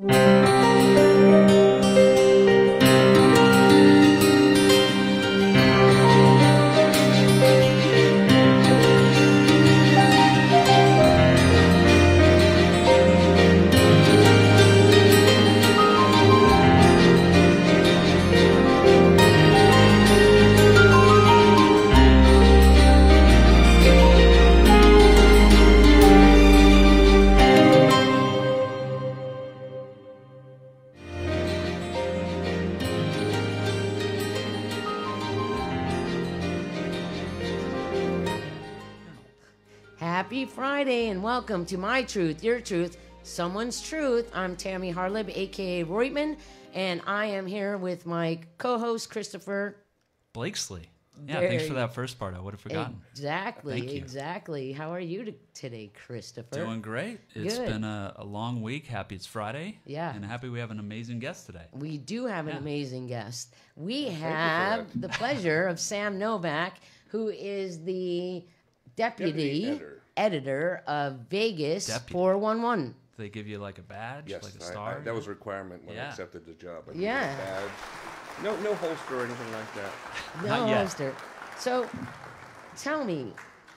Happy welcome to My Truth, Your Truth, Someone's Truth. I'm Tammy Harlib, aka Reutman, and I am here with my co host Christopher. Blakesley. Yeah, thanks for that first part. I would have forgotten. Exactly, Thank you. exactly. How are you today, Christopher? Doing great. It's Good. been a, a long week. Happy it's Friday. Yeah. And happy we have an amazing guest today. We do have an Yeah. amazing guest. We you for have the pleasure of Sam Novak, who is the deputy, Deputy editor. Editor of Vegas Deputy. 411. They give you like a badge, Yes, like a I- star. I, that was a requirement when I accepted the job. I needed a Yeah. badge. No, no holster or anything like that. No, Not yet. holster. So, tell me,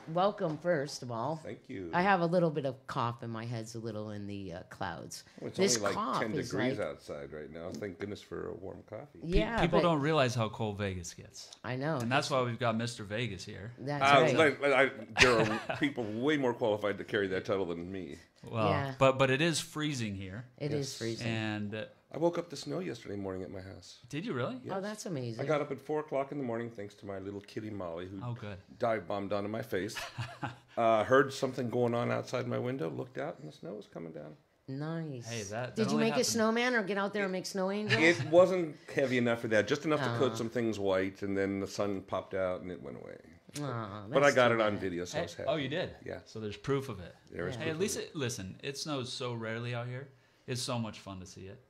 welcome first of all. Thank you. I have a little bit of cough and my head's a little in the uh, clouds. Well, it's this only like cough 10 degrees like, outside right now. Thank goodness for a warm coffee. Pe- yeah, People but- don't realize how cold Vegas gets. I know. And that's why we've got Mr. Vegas here. That's Uh, right. like- like, I, there are people way more qualified to carry that title than me. Well, Yeah. but but it is freezing here. It is Yes. freezing. And uh, I woke up to snow yesterday morning at my house. did you really? Oh, that's amazing. I got up at 4 o'clock in the morning thanks to my little kitty Molly who Oh, good. dive bombed onto my face. uh, heard something going on outside my window, looked out, and the snow was coming down. nice. Hey, that- that Did you only make happens- a snowman or get out there and make snow angels? It wasn't heavy enough for that, just enough to Aw. coat some things white, and then the sun popped out and it went away. Aw, But I that's got too it on bad. video, so I Hey, was happy. oh, you did? Yeah. So there's proof of it. There is Yeah. Hey, proof at of least, it. it, listen, it snows so rarely out here. It's so much fun to see it.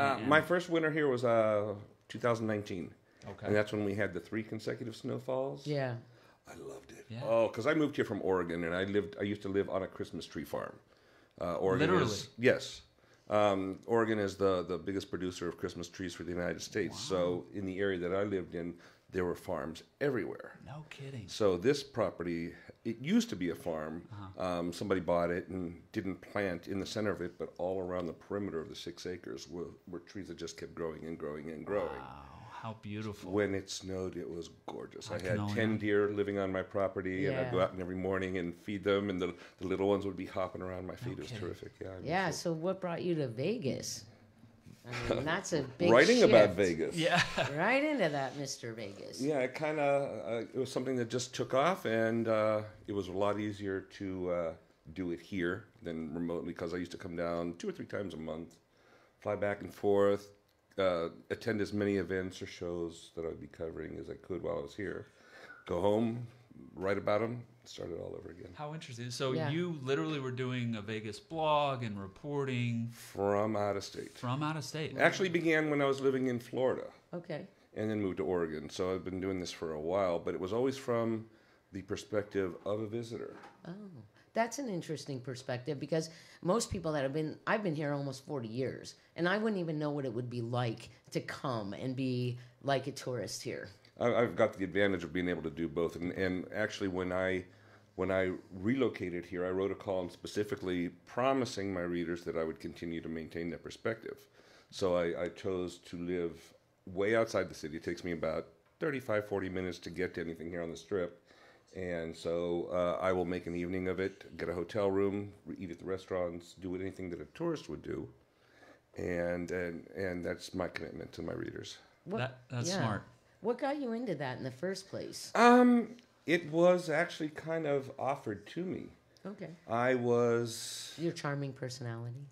Uh, my first winter here was uh, 2019, Okay. and that's when we had the three consecutive snowfalls. Yeah. I loved it. Yeah. Oh, because I moved here from Oregon, and I lived. I used to live on a Christmas tree farm. Uh, Oregon Literally? is yes. Um, Oregon is the the biggest producer of Christmas trees for the United States. So in the area that I lived in, there were farms everywhere. no kidding. So this property, it used to be a farm. Uh-huh. Um, somebody bought it and didn't plant in the center of it, but all around the perimeter of the six acres were, were trees that just kept growing and growing and growing. Wow, how beautiful. When it snowed, it was gorgeous. I I, had 10 im- deer living on my property, and I'd go out in every morning and feed them, and the, the little ones would be hopping around my feet. it was kidding. terrific. Yeah. I miss Yeah. it. So, what brought you to Vegas? I mean, that's a big Writing about. Vegas. yeah. Right into that, Mr. Vegas. Yeah, it kind of uh, it was something that just took off, and uh, it was a lot easier to uh, do it here than remotely because I used to come down two or three times a month, fly back and forth, uh, attend as many events or shows that I'd be covering as I could while I was here, go home, write about them, start it all over again. How interesting. So Yeah. you literally were doing a Vegas blog and reporting From out of state. from out of state. Actually began when I was living in Florida. Okay. and then moved to Oregon. So I've been doing this for a while, but it was always from the perspective of a visitor. Oh, that's an interesting perspective because most people that have been, I've been here almost 40 years, and I wouldn't even know what it would be like to come and be like a tourist here. I- I've got the advantage of being able to do both, and, and actually, when I when I relocated here, I wrote a column specifically promising my readers that I would continue to maintain that perspective. So I, I chose to live way outside the city. It takes me about 35, 40 minutes to get to anything here on the strip. And so uh, I will make an evening of it, get a hotel room, eat at the restaurants, do anything that a tourist would do. And, and, and that's my commitment to my readers. What, That- that's yeah. smart. What got you into that in the first place? Um, it was actually kind of offered to me. Okay. I was, Your charming personality.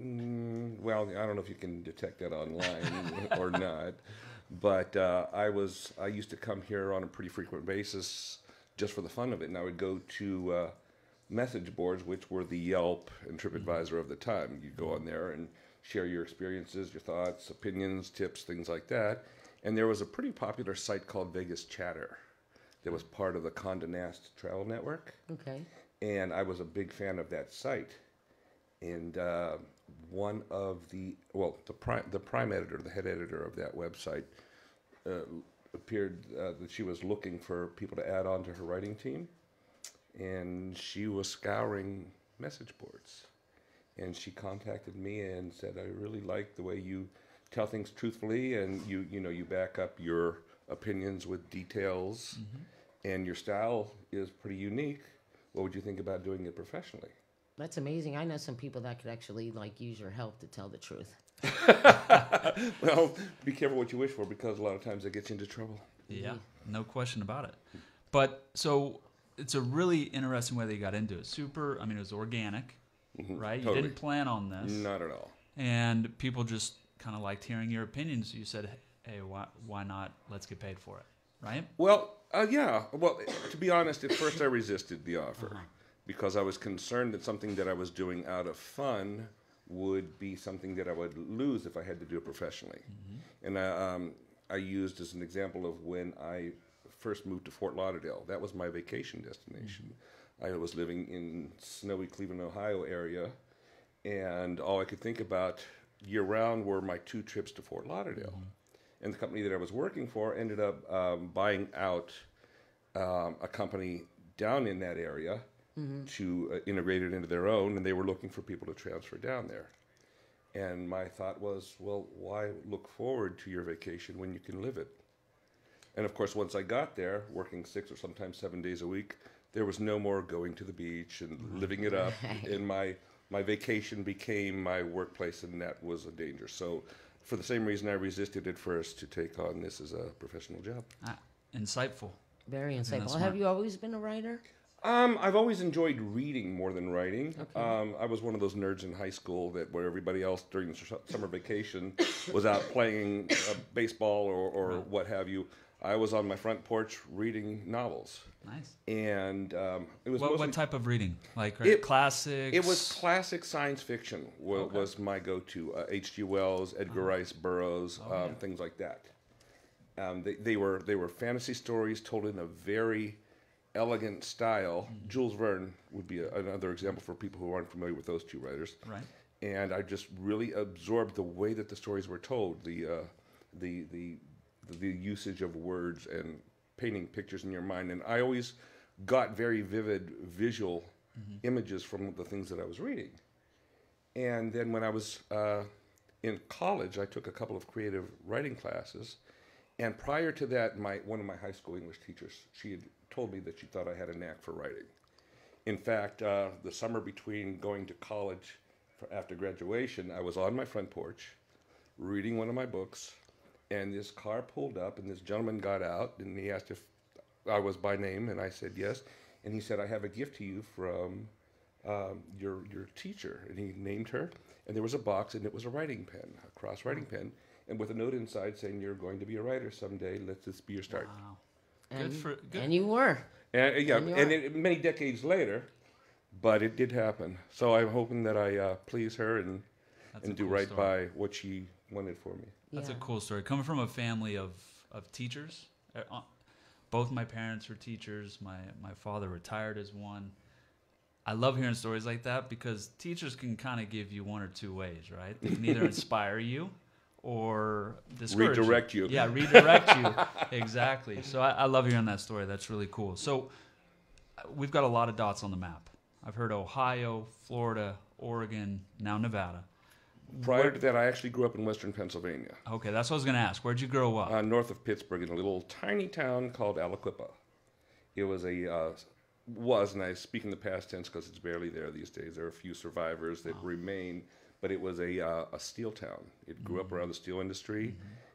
mm, well, I don't know if you can detect that online or not, but uh, I was, I used to come here on a pretty frequent basis just for the fun of it, and I would go to uh, message boards, which were the Yelp and TripAdvisor of the time. You'd go on there and share your experiences, your thoughts, opinions, tips, things like that. And there was a pretty popular site called Vegas Chatter that was part of the Condé Nast Travel Network. Okay. and I was a big fan of that site. And uh, one of the well, the prime the prime editor, the head editor of that website, uh, appeared uh, that she was looking for people to add on to her writing team, and she was scouring message boards, and she contacted me and said, "I really like the way you tell things truthfully, and you you know you back up your opinions with details, and your style is pretty unique. What would you think about doing it professionally?" That's amazing. I know some people that could actually like use your help to tell the truth. Well, be careful what you wish for because a lot of times it gets you into trouble. Yeah, no question about it. But so it's a really interesting way that you got into it. Super. I mean, it was organic, right? You Mm-hmm. totally. didn't plan on this, Not at all. and people just kind of liked hearing your opinions. You said, "Hey, why why not? Let's get paid for it." Right? Well, uh, yeah. Well, to be honest, at first I resisted the offer because I was concerned that something that I was doing out of fun would be something that I would lose if I had to do it professionally. And I, um, I used as an example of when I first moved to Fort Lauderdale. That was my vacation destination. I was living in snowy Cleveland, Ohio area, and all I could think about year round were my two trips to Fort Lauderdale. And the company that I was working for ended up um, buying out um, a company down in that area to uh, integrate it into their own, and they were looking for people to transfer down there. And my thought was, well, why look forward to your vacation when you can live it? And of course, once I got there, working six or sometimes seven days a week, there was no more going to the beach and living it up. in my my vacation became my workplace, and that was a danger. So, for the same reason I resisted at first to take on this as a professional job. Ah, insightful. Very insightful. Have you always been a writer? Um, I've always enjoyed reading more than writing. Um, I was one of those nerds in high school that where everybody else during the summer vacation was out playing uh, baseball or, or what have you. I was on my front porch reading novels, Nice. and um, it was What, mostly what type of reading? Like It- classics? It was classic science fiction wa- Okay. was my go-to. Uh, H.G. Wells, Edgar Rice Burroughs, Oh, um, yeah. things like that. Um, they, they were they were fantasy stories told in a very elegant style. Mm-hmm. Jules Verne would be a, another example for people who aren't familiar with those two writers. right. And I just really absorbed the way that the stories were told, the uh, the the the usage of words and painting pictures in your mind. And I always got very vivid visual images from the things that I was reading. And then when I was uh, in college, I took a couple of creative writing classes. And prior to that, my one of my high school English teachers, she had told me that she thought I had a knack for writing. In fact, uh, the summer between going to college for after graduation, I was on my front porch reading one of my books, and this car pulled up, and this gentleman got out, and he asked if I was by name, and I said yes. And he said, "I have a gift to you from um, your your teacher," and he named her. And there was a box, and it was a writing pen, a cross writing pen, and with a note inside saying, "You're going to be a writer someday. Let this be your start." Wow. And, Good for good. and you were. And, uh, yeah, And and it, many decades later, but it did happen. So I'm hoping that I uh, please her and That's and do cool right story. by what she wanted for me. That's yeah. a cool story. Coming from a family of, of teachers, uh, uh, both my parents were teachers. My my father retired as one. I love hearing stories like that because teachers can kind of give you one or two ways, right? They can either inspire you or discourage Redirect you. Yeah, redirect you. exactly. So I, I love hearing that story. That's really cool. So uh, we've got a lot of dots on the map. I've heard Ohio, Florida, Oregon, now Nevada. Prior to that, I actually grew up in western Pennsylvania, Okay, that's what I was going to ask. Where'd you grow up? uh, north of Pittsburgh, in a little tiny town called Aliquippa. It was a uh, was, and I speak in the past tense because it's barely there these days. There are a few survivors that remain, but it was a uh, a steel town. It grew up around the steel industry,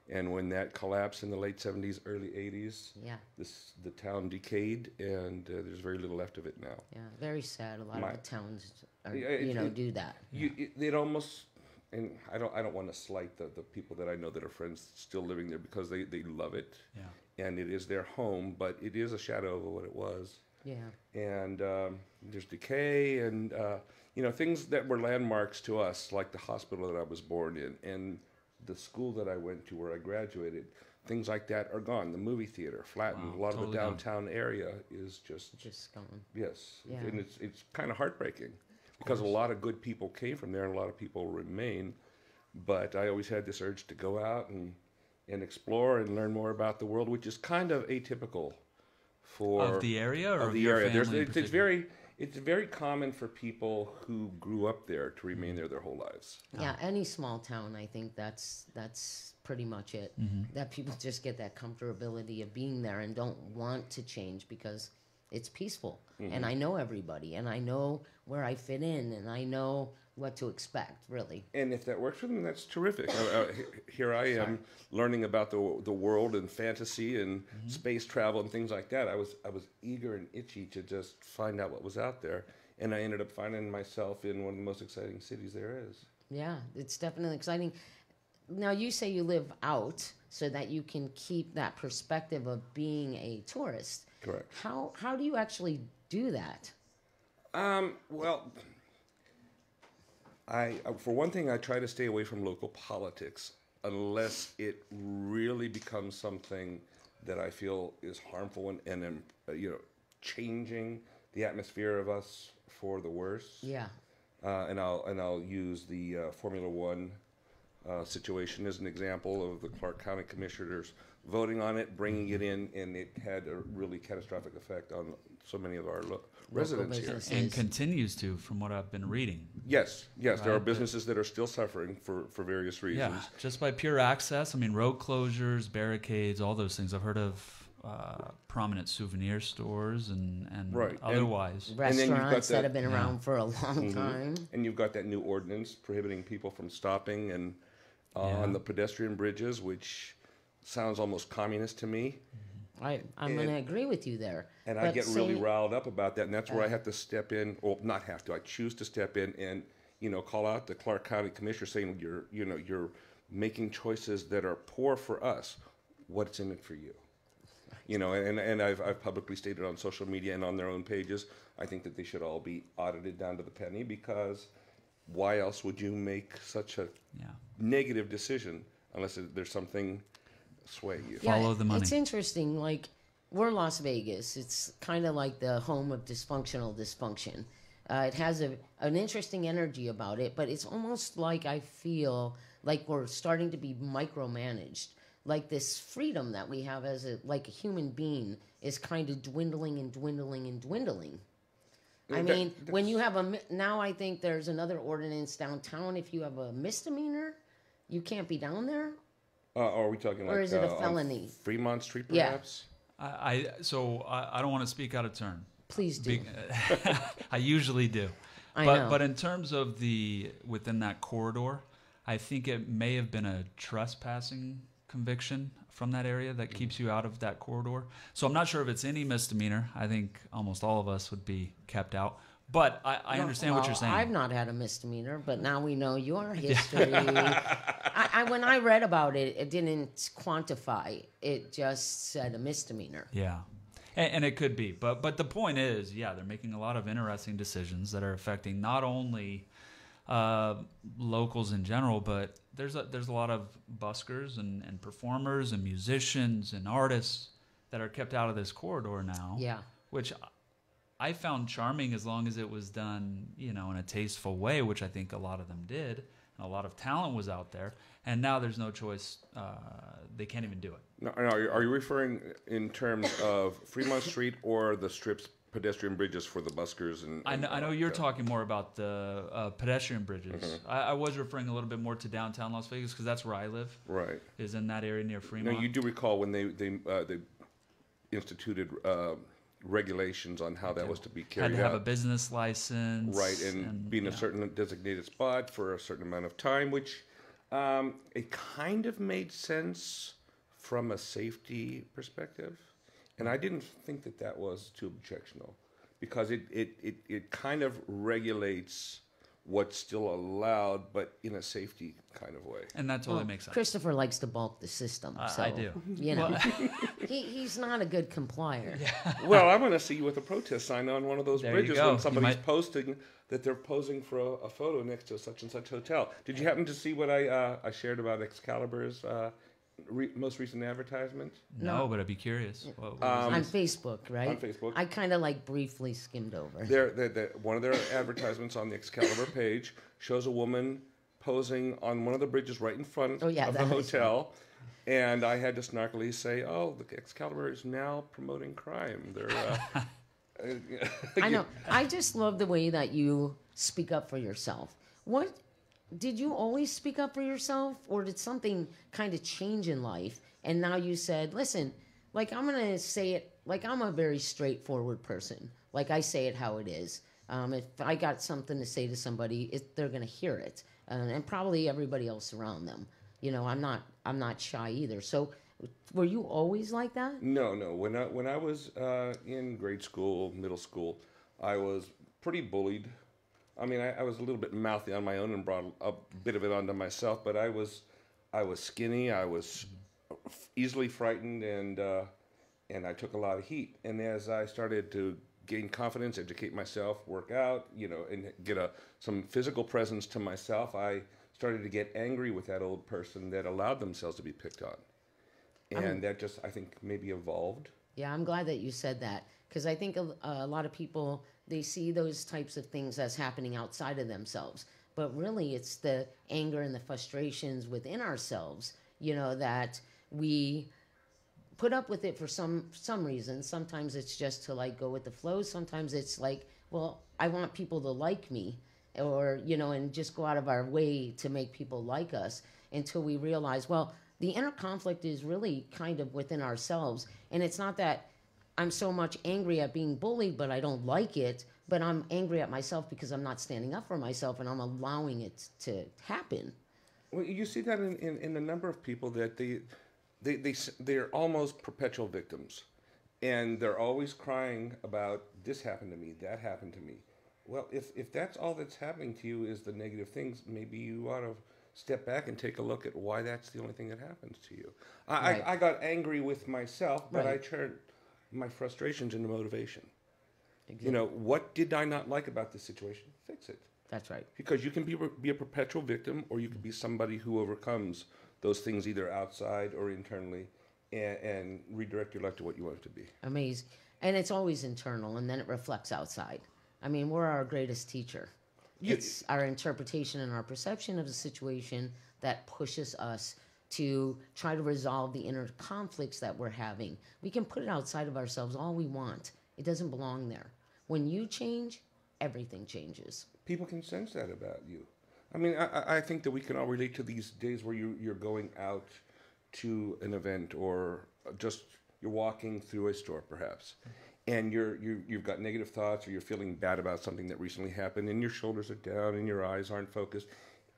and when that collapsed in the late '70s, early '80s, Yeah, this the town decayed, and uh, there's very little left of it now. yeah. Very sad. A lot My- of the towns, are, it- you know, it- do that. You, it, it almost, and I don't, I don't want to slight the, the people that I know that are friends still living there because they, they love it, yeah. and it is their home, but it is a shadow of what it was, Yeah, and um, there's decay, and uh, you know things that were landmarks to us, like the hospital that I was born in, and the school that I went to where I graduated. Things like that are gone. The movie theater flattened. Wow, a lot of totally the gone. downtown area is just just gone. Yes, Yeah. and it's it's kind of heartbreaking. Of because a lot of good people came from there and a lot of people remain. But I always had this urge to go out and and explore and learn more about the world, which is kind of atypical for Of the area or of of the your area. There's, it's, it's very it's very common for people who grew up there to remain there their whole lives. Yeah, ah. any small town, I think that's that's pretty much it. Mm-hmm. That people just get that comfortability of being there and don't want to change because it's peaceful. And I know everybody and I know where I fit in and I know what to expect, really. And if that works for them, that's terrific. Uh, uh, he- here I am learning about the the world and fantasy and space travel and things like that. I was I was eager and itchy to just find out what was out there, and I ended up finding myself in one of the most exciting cities there is. Yeah, it's definitely exciting. Now you say you live out so that you can keep that perspective of being a tourist. Correct. How how do you actually do that? Um, well, I uh, for one thing, I try to stay away from local politics unless it really becomes something that I feel is harmful and, and um, uh, you know changing the atmosphere of us for the worse. Yeah. Uh, and I'll and I'll use the uh, Formula One uh, situation as an example of the Clark County Commissioners voting on it, bringing it in, and it had a really catastrophic effect on so many of our lo- residents here. businesses. and continues to, from what I've been reading. Yes, yes, there are Right, businesses that are still suffering for, for various reasons. Yeah, just by pure access. I mean, road closures, barricades, all those things. I've heard of uh, prominent souvenir stores and and Right, and- otherwise. then you've got Restaurants that, that- have been yeah. around for a long time. And you've got that new ordinance prohibiting people from stopping and uh, Yeah. on the pedestrian bridges, which sounds almost communist to me. I, I'm going to agree with you there. And I But get really riled up about that, and that's where I uh. have to step in, or not have to. I choose to step in and you know call out the Clark County Commissioner, saying you're you know you're making choices that are poor for us. What's in it for you? You know, and and I've I've publicly stated on social media and on their own pages. I think that they should all be audited down to the penny because why else would you make such a Yeah. negative decision unless there's something sway you? Follow the money. It's interesting. Like we're Las Vegas. It's kind of like the home of dysfunctional dysfunction. Uh, it has a, an interesting energy about it, but it's almost like I feel like we're starting to be micromanaged. Like this freedom that we have as a like a human being is kind of dwindling and dwindling and dwindling. I That- mean, when you have a now, I think there's another ordinance downtown. If you have a misdemeanor, you can't be down there. Uh, are we talking like Or is it a uh, on felony? Fremont Street, Yeah. perhaps? I, I so I, I don't want to speak out of turn. Please do. Be- I usually do. I but know. but in terms of the within that corridor, I think it may have been a trespassing conviction from that area that keeps you out of that corridor. So I'm not sure if it's any misdemeanor. I think almost all of us would be kept out. But I, I understand what you're saying. I've not had a misdemeanor, but now we know your history. I, I, when I read about it, it didn't quantify. It just said a misdemeanor. Yeah, and, and it could be, but but the point is, yeah, they're making a lot of interesting decisions that are affecting not only uh, locals in general, but there's a there's a lot of buskers and, and performers and musicians and artists that are kept out of this corridor now. Yeah. which I found charming as long as it was done, you know, in a tasteful way, which I think a lot of them did, and a lot of talent was out there. And now there's no choice; uh, they can't even do it. No, no, are you, are you referring in terms of Fremont Street or the strips pedestrian bridges for the buskers and? I know, I know you're talking more about the uh, pedestrian bridges. Mm-hmm. I, I was referring a little bit more to downtown Las Vegas because that's where I live. Right. Is in that area near Fremont. you do recall when they they uh, they instituted uh, regulations on how that was to be carried out. had to have a business license, Right, and, being yeah. a certain designated spot for a certain amount of time, which um, it kind of made sense from a safety perspective, and I didn't think that that was too objectionable because it it, it, it kind of regulates what's still allowed, but in a safety kind of way. and that totally Well, makes sense. Christopher likes to bulk the system. I- so, I do. You know, he, he's not a good complier. Well, I'm going to see you with a protest sign on one of those There bridges when somebody's might- posting that they're posing for a, a photo next to such and such hotel. Did you happen to see what I uh, I shared about Excalibur's uh, re- most recent advertisement No, No. but I'd be curious. What, what Um, on Facebook, right? on Facebook. I kind of like briefly skimmed over. Their, their, their, one of their advertisements on the Excalibur page shows a woman posing on one of the bridges right in front Oh, yeah, of the that is hotel. And I had to snarkily say, "Oh, the Excalibur is now promoting crime." They're, uh, I know. I just love the way that you speak up for yourself. What did you always speak up for yourself, or did something kind of change in life? And now you said, "Listen, like I'm gonna say it. Like I'm a very straightforward person. Like I say it how it is. Um, if I got something to say to somebody, it, they're gonna hear it, uh, and probably everybody else around them. You know, I'm not. I'm not shy either. So, were you always like that? No, no. When I when I was uh, in grade school, middle school, I was pretty bullied. I mean, I, I was a little bit mouthy on my own and brought a bit of it onto myself. But I was, I was skinny. I was easily frightened, and uh, and I took a lot of heat. And as I started to gain confidence, educate myself, work out, you know, and get a some physical presence to myself, I started to get angry with that old person that allowed themselves to be picked on and that just I think maybe evolved. Yeah, I'm glad that you said that because I think a, a lot of people they see those types of things as happening outside of themselves, but really it's the anger and the frustrations within ourselves, you know, that we put up with it for some some reason. Sometimes it's just to like go with the flow. Sometimes it's like, well, I want people to like me or you know and just go out of our way to make people like us until we realize well the inner conflict is really kind of within ourselves and it's not that i'm so much angry at being bullied but i don't like it but i'm angry at myself because i'm not standing up for myself and i'm allowing it to happen Well, you see that in, in, in a number of people that they, they, they, they're almost perpetual victims. And they're always crying about this happened to me, that happened to me. Well, if, if that's all that's happening to you is the negative things, maybe you ought to step back and take a look at why that's the only thing that happens to you. I, Right. I, I got angry with myself, but I turned my frustrations into motivation. Exactly. You know, what did I not like about this situation? Fix it. that's right Because you can be, be a perpetual victim, or you can be somebody who overcomes those things either outside or internally, and, and redirect your life to what you want it to be. amazing and it's always internal and then it reflects outside i mean we're our greatest teacher it's our interpretation and our perception of the situation that pushes us to try to resolve the inner conflicts that we're having. We can put it outside of ourselves all we want. It doesn't belong there. When you change everything changes. People can sense that about you. I mean, I, I- think that we can all relate to these days where you, you're going out to an event or just you're walking through a store, perhaps, and you're, you you've got negative thoughts or you're feeling bad about something that recently happened, and your shoulders are down and your eyes aren't focused,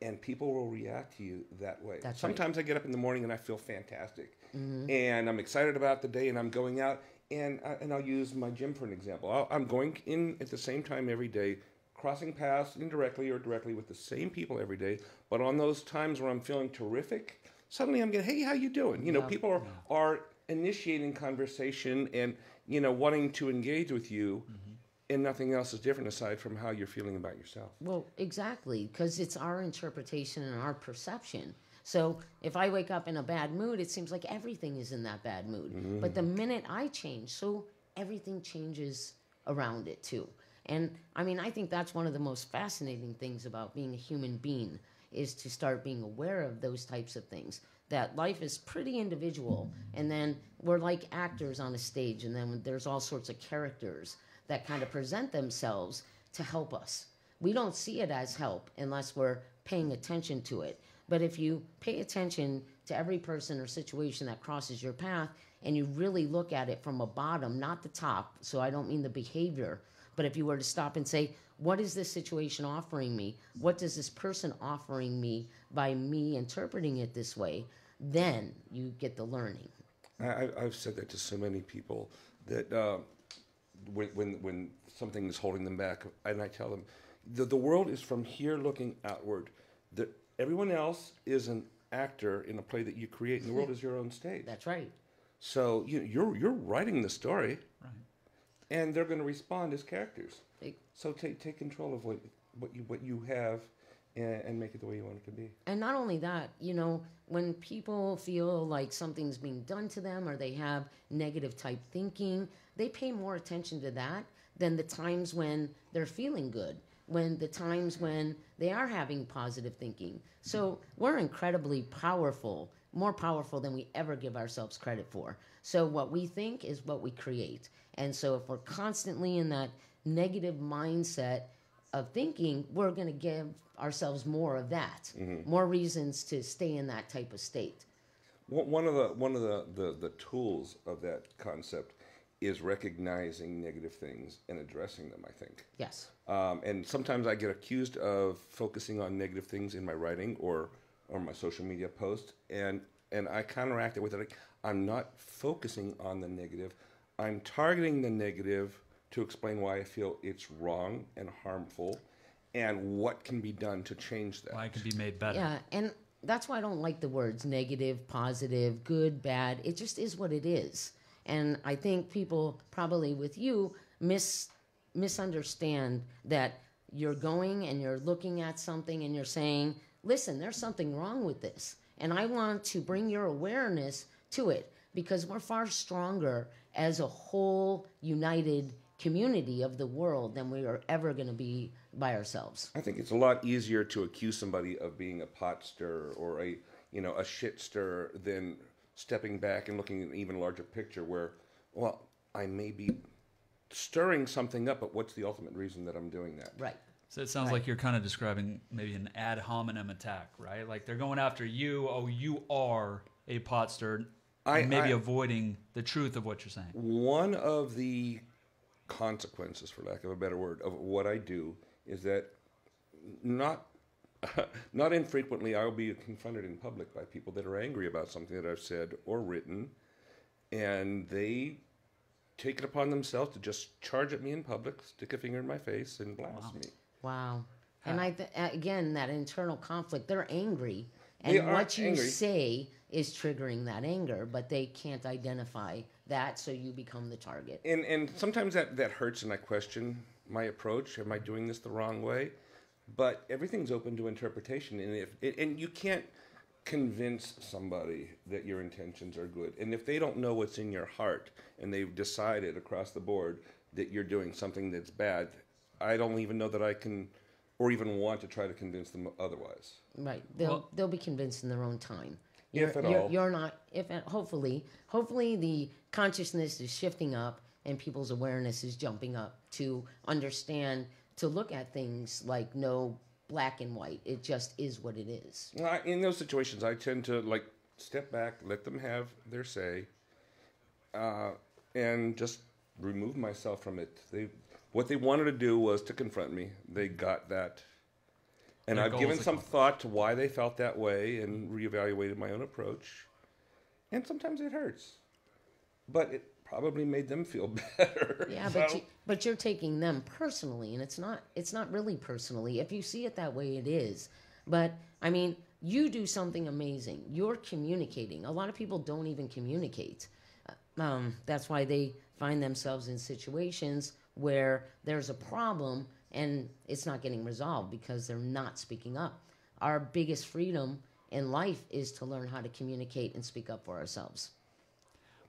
and people will react to you that way. That's right. Sometimes I get up in the morning and I feel fantastic, mm-hmm. and I'm excited about the day, and I'm going out, and I, and I'll use my gym for an example. I'll, I'm going in at the same time every day, crossing paths indirectly or directly with the same people every day. But on those times where I'm feeling terrific, suddenly I'm getting, hey, how you doing? You know, people are, are initiating conversation and you know wanting to engage with you, mm-hmm. And nothing else is different aside from how you're feeling about yourself. Well, exactly, because it's our interpretation and our perception. So if I wake up in a bad mood, it seems like everything is in that bad mood. Mm-hmm. But the minute I change, so everything changes around it too. And I mean, I think that's one of the most fascinating things about being a human being is to start being aware of those types of things. That life is pretty individual, and then we're like actors on a stage, and then there's all sorts of characters that kind of present themselves to help us. We don't see it as help unless we're paying attention to it. But if you pay attention to every person or situation that crosses your path and you really look at it from a bottom, not the top, so I don't mean the behavior, but if you were to stop and say, what is this situation offering me? What does this person offering me by me interpreting it this way? Then you get the learning. I, I've said that to so many people that uh, when, when when something is holding them back, and I tell them, the, the world is from here looking outward. The, everyone else is an actor in a play that you create, and the world is your own stage. That's right. So you, you're you're writing the story, Right. and they're going to respond as characters. It- So take take control of what what you what you have, and, and make it the way you want it to be. And not only that, you know, when people feel like something's being done to them or they have negative type thinking, they pay more attention to that than the times when they're feeling good, when the times when they are having positive thinking. So we're incredibly powerful, more powerful than we ever give ourselves credit for. So what we think is what we create. And so if we're constantly in that negative mindset of thinking, we're going to give ourselves more of that, mm-hmm. more reasons to stay in that type of state. One one of the one of the, the, the tools of that concept is recognizing negative things and addressing them. I think. Yes. Um, and sometimes I get accused of focusing on negative things in my writing or or my social media posts, and and I counteract it with it. Like, I'm not focusing on the negative. I'm targeting the negative to explain why I feel it's wrong and harmful, and what can be done to change that. Why it can be made better. Yeah, and that's why I don't like the words negative, positive, good, bad. It just is what it is. And I think people probably with you mis misunderstand that you're going and you're looking at something and you're saying, "Listen, there's something wrong with this." And I want to bring your awareness to it because we're far stronger as a whole united community of the world than we are ever going to be by ourselves. I think it's a lot easier to accuse somebody of being a pot stirrer or a you know a shit than stepping back and looking at an even larger picture where, well, I may be stirring something up, but what's the ultimate reason that I'm doing that? Right. So it sounds like you're kind of describing maybe an ad hominem attack, right? Like they're going after you. Oh, you are a pot stirrer. I- and maybe I- avoiding the truth of what you're saying. One of the consequences, for lack of a better word, of what I do is that not not infrequently I will be confronted in public by people that are angry about something that I've said or written, and they take it upon themselves to just charge at me in public, stick a finger in my face, and blast me. Wow. And I th- uh, again that internal conflict. They're angry, and are what you angry. say is triggering that anger, but they can't identify that, so you become the target. and and sometimes that that hurts and i question my approach am i doing this the wrong way but everything's open to interpretation and if and you can't convince somebody that your intentions are good and if they don't know what's in your heart and they've decided across the board that you're doing something that's bad i don't even know that i can or even want to try to convince them otherwise Right. They'll Well- they'll be convinced in their own time. If You're, at you're, all. you're not. If at- hopefully, hopefully the consciousness is shifting up and people's awareness is jumping up to understand to look at things like no black and white. It just is what it is. I- in those situations, I tend to like step back, let them have their say, uh, and just remove myself from it. They what they wanted to do was to confront me. They got that, and Their I've given some confront. thought to why they felt that way and reevaluated my own approach. And sometimes it hurts, but it probably made them feel better. Yeah, but So- you, but you're taking them personally, and it's not it's not really personally. If you see it that way, it is. But I mean, you do something amazing. You're communicating. A lot of people don't even communicate. Um, that's why they find themselves in situations where there's a problem and it's not getting resolved because they're not speaking up. Our biggest freedom in life is to learn how to communicate and speak up for ourselves.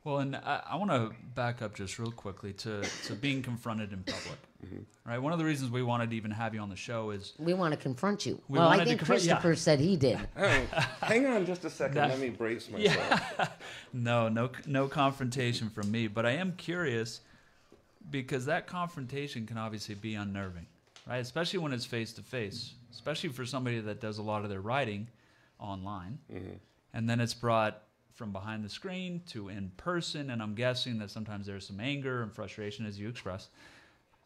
Well, and I, I want to back up just real quickly to, to being confronted in public. Mm-hmm. Right. One of the reasons we wanted to even have you on the show is We want to confront you. We well, I wanted to think confront- yeah. Christopher said he did. Hang- hang on just a second. That- Let me brace myself. no, no, no confrontation from me. But I am curious because that confrontation can obviously be unnerving, right? Especially when it's face to face. Especially for somebody that does a lot of their writing online, mm-hmm. and then it's brought from behind the screen to in person. And I'm guessing that sometimes there's some anger and frustration, as you express.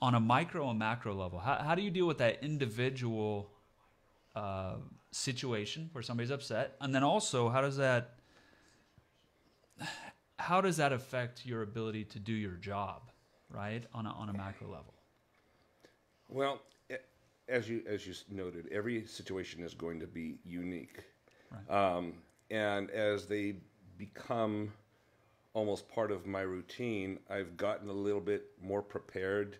On a micro and macro level, how, how do you deal with that individual uh, situation where somebody's upset, and then also how does that how does that affect your ability to do your job, right, on a, on a macro level? Well, as you as you noted, every situation is going to be unique, um, and as they become almost part of my routine, I've gotten a little bit more prepared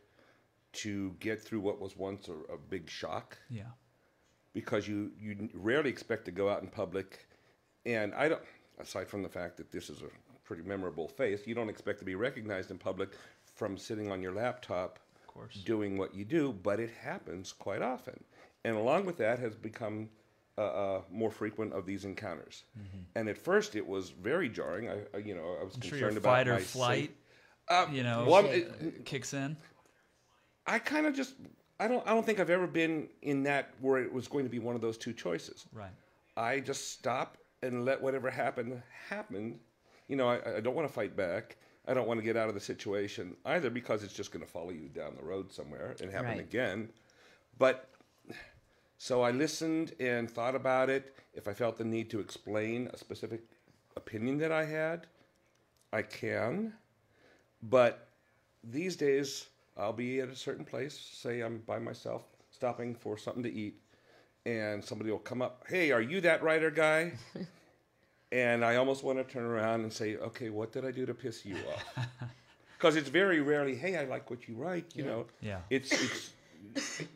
to get through what was once a, a big shock. Yeah, because you you rarely expect to go out in public, and I don't. Aside from the fact that this is a pretty memorable face, you don't expect to be recognized in public from sitting on your laptop Of course. doing what you do, but it happens quite often. And along with that has become uh, uh, more frequent of these encounters. And at first, it was very jarring. I, you know, I was Mm-hmm. I'm sure concerned your about fight or my flight, Uh, you know, well, it- kicks in. I kind of just I don't I don't think I've ever been in that where it was going to be one of those two choices. Right. I just stop and let whatever happened happen. You know, I, I don't want to fight back. I don't want to get out of the situation either because it's just going to follow you down the road somewhere and happen Right. again. But so I listened and thought about it. If I felt the need to explain a specific opinion that I had, I can. But these days, I'll be at a certain place, say I'm by myself, stopping for something to eat, and somebody will come up, Hey, are you that writer guy? and I almost want to turn around and say, Okay, what did I do to piss you off? Because it's very rarely, Hey, I like what you write, you know. Yeah. It's, it's,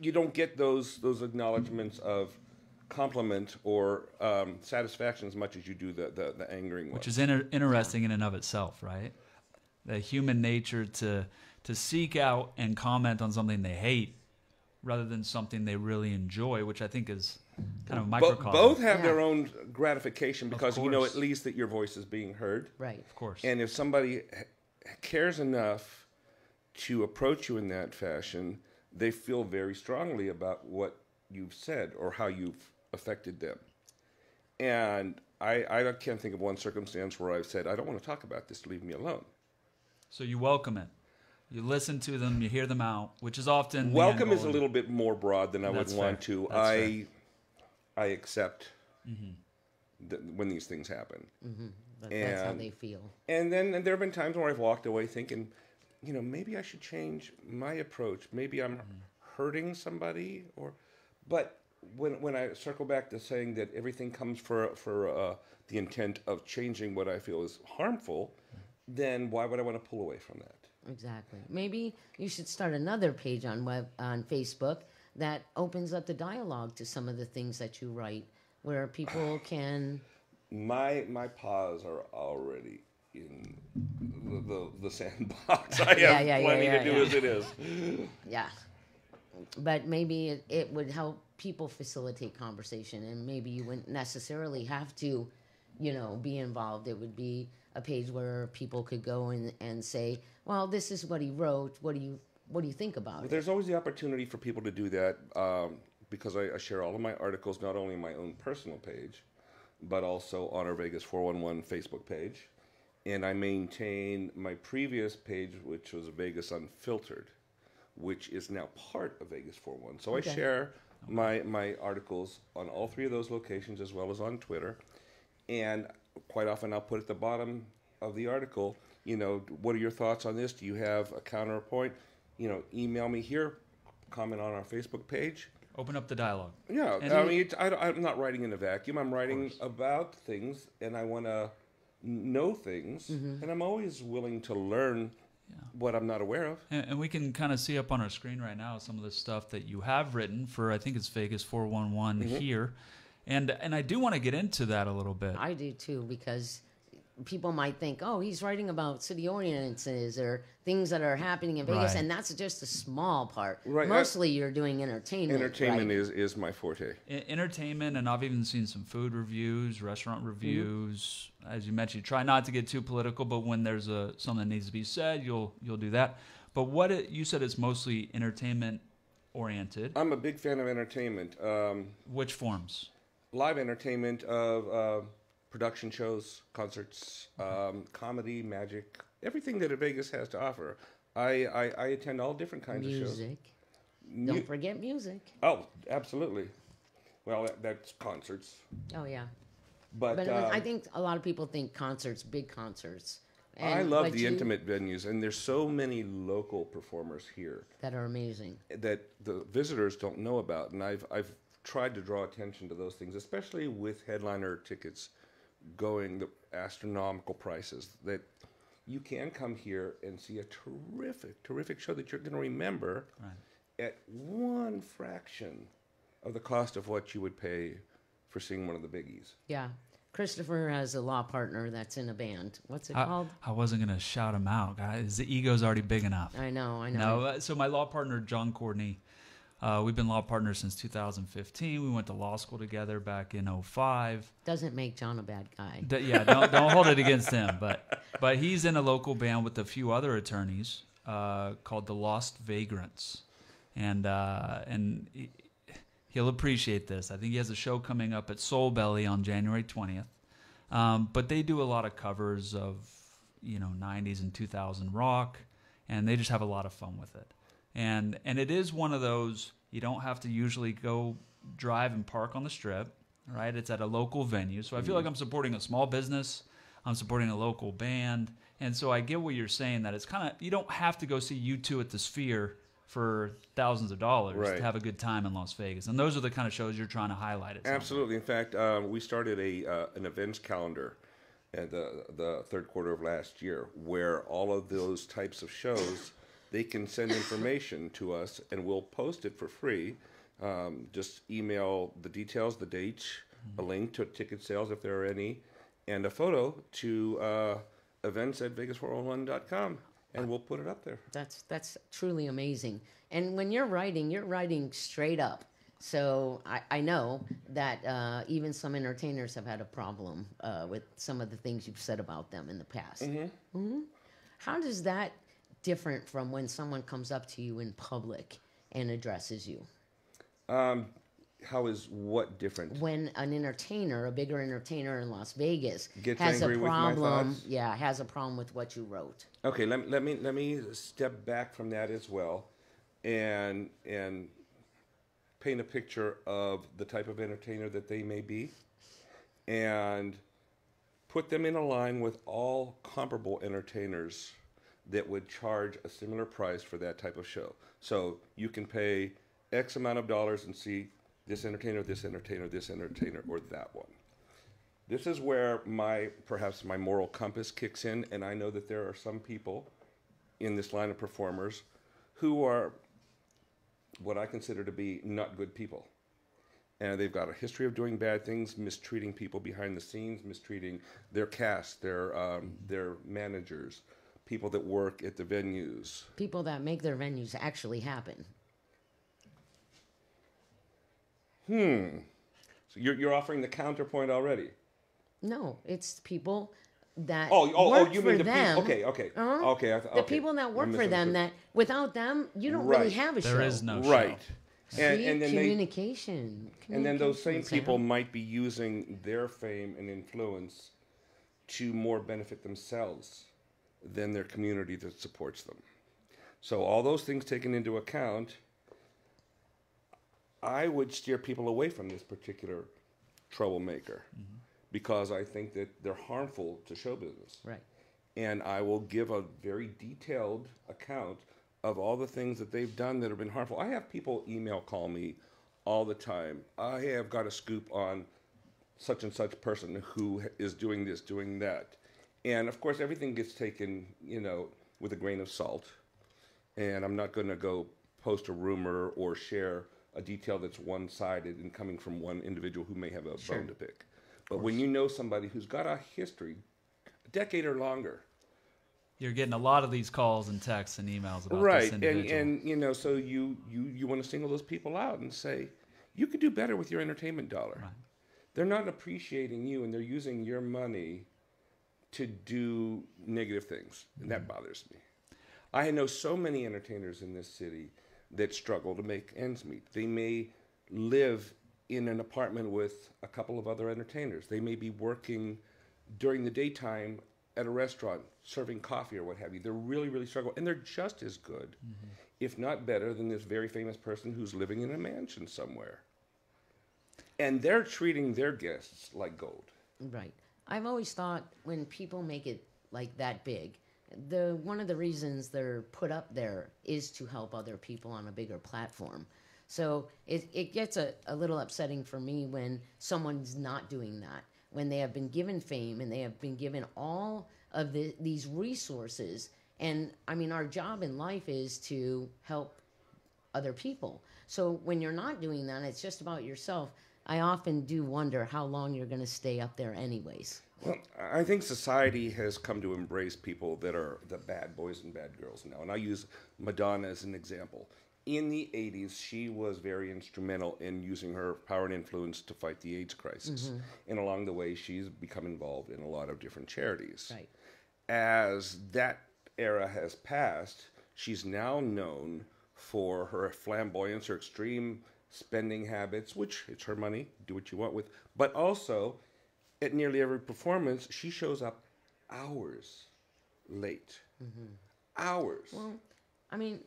you don't get those, those acknowledgments of compliment or um, satisfaction as much as you do the, the, the angering one. which is inter- interesting in and of itself, right? The human nature to to seek out and comment on something they hate rather than something they really enjoy, which I think is kind of a Bo- microcosm. both have Yeah. their own gratification because you know at least that your voice is being heard. Right. of course. And if somebody cares enough to approach you in that fashion, they feel very strongly about what you've said or how you've affected them. And I, I can't think of one circumstance where I've said, I don't want to talk about this, leave me alone. so you welcome it. You listen to them, you hear them out, which is often Welcome is a little bit more broad than I would That's want fair. to. That's I, fair. I accept Mm-hmm. th- when these things happen. But that's how And- they feel. And then and there have been times where I've walked away thinking, you know, maybe I should change my approach. Maybe I'm hurting somebody, or, but when when I circle back to saying that everything comes for for uh, the intent of changing what I feel is harmful, then why would I want to pull away from that? Exactly. Maybe you should start another page on web on Facebook that opens up the dialogue to some of the things that you write, where people can. My my paws are already in the the, the sandbox. I have Yeah, plenty yeah, to do as it is. Yeah. But maybe it, it would help people facilitate conversation, and maybe you wouldn't necessarily have to, you know, be involved. It would be a page where people could go and, and say, "Well, this is what he wrote. What do you what do you think about it?" There's always the opportunity for people to do that um, because I, I share all of my articles not only on my own personal page, but also on our Vegas 411 Facebook page. And I maintain my previous page, which was Vegas Unfiltered, which is now part of Vegas 411. So Okay. I share my, my articles on all three of those locations as well as on Twitter. And quite often I'll put at the bottom of the article, you know, what are your thoughts on this? Do you have a counterpoint? You know, email me here, comment on our Facebook page. Open up the dialogue. Yeah, And I mean, it's, I, I'm not writing in a vacuum. I'm writing about things, and I want to know things, Mm-hmm. and I'm always willing to learn what I'm not aware of. And, and we can kind of see up on our screen right now some of the stuff that you have written for I think it's Vegas 411 Mm-hmm. here. And and I do want to get into that a little bit. I do too, because people might think, oh, he's writing about city ordinances or things that are happening in Vegas, Right. and that's just a small part. Right, I- Mostly you're doing entertainment. Entertainment right? is, is my forte. Entertainment and i've even seen some food reviews restaurant Mm-hmm. reviews as you mentioned try not to get too political but when there's a something that needs to be said you'll you'll do that but what it, you said is mostly entertainment oriented I'm a big fan of entertainment. Um, which forms live entertainment of uh, production shows, concerts, um, comedy, magic, everything that a Vegas has to offer. I, I, I attend all different kinds of shows. Music. Mu- Don't forget music. oh, absolutely. Well, that, that's concerts, Oh yeah. but, But I um, think a lot of people think concerts, big concerts. I love the you- intimate venues, and there's so many local performers here that are amazing. that the visitors don't know about, and I've I've tried to draw attention to those things, especially with headliner tickets going the astronomical prices. That you can come here and see a terrific, terrific show that you're going to remember Right. at one fraction of the cost of what you would pay for seeing one of the biggies. Yeah. Christopher has a law partner that's in a band. What's it I, called? I wasn't gonna shout him out, guys. The ego's already big enough. I know, I know. No, uh, so my law partner John Courtney, uh, we've been law partners since 2015. We went to law school together back in 05. Doesn't make John a bad guy. D- yeah, don't don't hold it against him, but but he's in a local band with a few other attorneys uh, called the Lost Vagrants, and uh, and he, he'll appreciate this. I think he has a show coming up at Soul Belly on January 20th. Um, but they do a lot of covers of you know 90s and 2000 rock, and they just have a lot of fun with it. And and it is one of those you don't have to usually go drive and park on the strip, right? It's at a local venue, so I feel like I'm supporting a small business. I'm supporting a local band, and so I get what you're saying that it's kind of you don't have to go see U2 at the Sphere for thousands of dollars Right. to have a good time in Las Vegas, and those are the kind of shows you're trying to highlight. Absolutely. In fact, um, we started a uh, an events calendar at the the third quarter of last year, where all of those types of shows they can send information to us, and we'll post it for free. Um, just email the details, the dates, a link to ticket sales if there are any, and a photo to uh, events at vegas411.com, and we'll put it up there. That's that's truly amazing. And when you're writing, you're writing straight up. So I, I know that uh, even some entertainers have had a problem uh, with some of the things you've said about them in the past. Mhm. How does that different from when someone comes up to you in public and addresses you? Um, how is what different? When an entertainer, a bigger entertainer in Las Vegas, Gets has a problem, yeah, has a problem with what you wrote. Okay, let, let me let me step back from that as well, and and paint a picture of the type of entertainer that they may be, and put them in a line with all comparable entertainers that would charge a similar price for that type of show. So you can pay X amount of dollars and see this entertainer, this entertainer, this entertainer, or that one. This is where my perhaps my moral compass kicks in, and I know that there are some people in this line of performers who are what I consider to be not good people. And they've got a history of doing bad things, mistreating people behind the scenes, mistreating their cast, their um, their managers, people that work at the venues. People that make their venues actually happen. Hmm. So you're, you're offering the counterpoint already. No, it's people that Oh, oh, work oh, you for mean the them. people? Okay, okay, Uh-huh. okay. I th- The okay. people that work for them. That without them, you don't really have a show. There is no show. right, and, See? and then they communication. And then those same Communication, people might be using their fame and influence to more benefit themselves than their community that supports them. So, all those things taken into account, I would steer people away from this particular troublemaker mm-hmm. because I think that they're harmful to show business Right. and I will give a very detailed account of all the things that they've done that have been harmful. I have people email call me all the time. I have got a scoop on such and such person who is doing this, doing that. And of course, everything gets taken, you know, with a grain of salt. And I'm not going to go post a rumor or share a detail that's one sided and coming from one individual who may have a Sure. bone to pick. But when you know somebody who's got a history, a decade or longer, You're getting a lot of these calls and texts and emails about right this and and you know so you you you want to single those people out and say you could do better with your entertainment dollar Right. they're not appreciating you and they're using your money to do negative things and that mm-hmm. bothers me. I know so many entertainers in this city that struggle to make ends meet. They may live in an apartment with a couple of other entertainers. They may be working during the daytime at a restaurant serving coffee or what have you. They're really really struggling and they're just as good mm-hmm. if not better than this very famous person who's living in a mansion somewhere. And they're treating their guests like gold. Right. I've always thought when people make it like that big, the one of the reasons they're put up there is to help other people on a bigger platform. So it, it gets a, a little upsetting for me when someone's not doing that, when they have been given fame and they have been given all of the, these resources. And I mean, our job in life is to help other people. So when you're not doing that, it's just about yourself. I often do wonder how long you're going to stay up there, anyways. Well, I think society has come to embrace people that are the bad boys and bad girls now. And I use Madonna as an example. In the 80s, she was very instrumental in using her power and influence to fight the AIDS crisis. Mm-hmm. And along the way, she's become involved in a lot of different charities. Right. As that era has passed, she's now known for her flamboyance, her extreme spending habits, which it's her money, do what you want with, but also at nearly every performance, she shows up hours late. Hours. Well, I mean,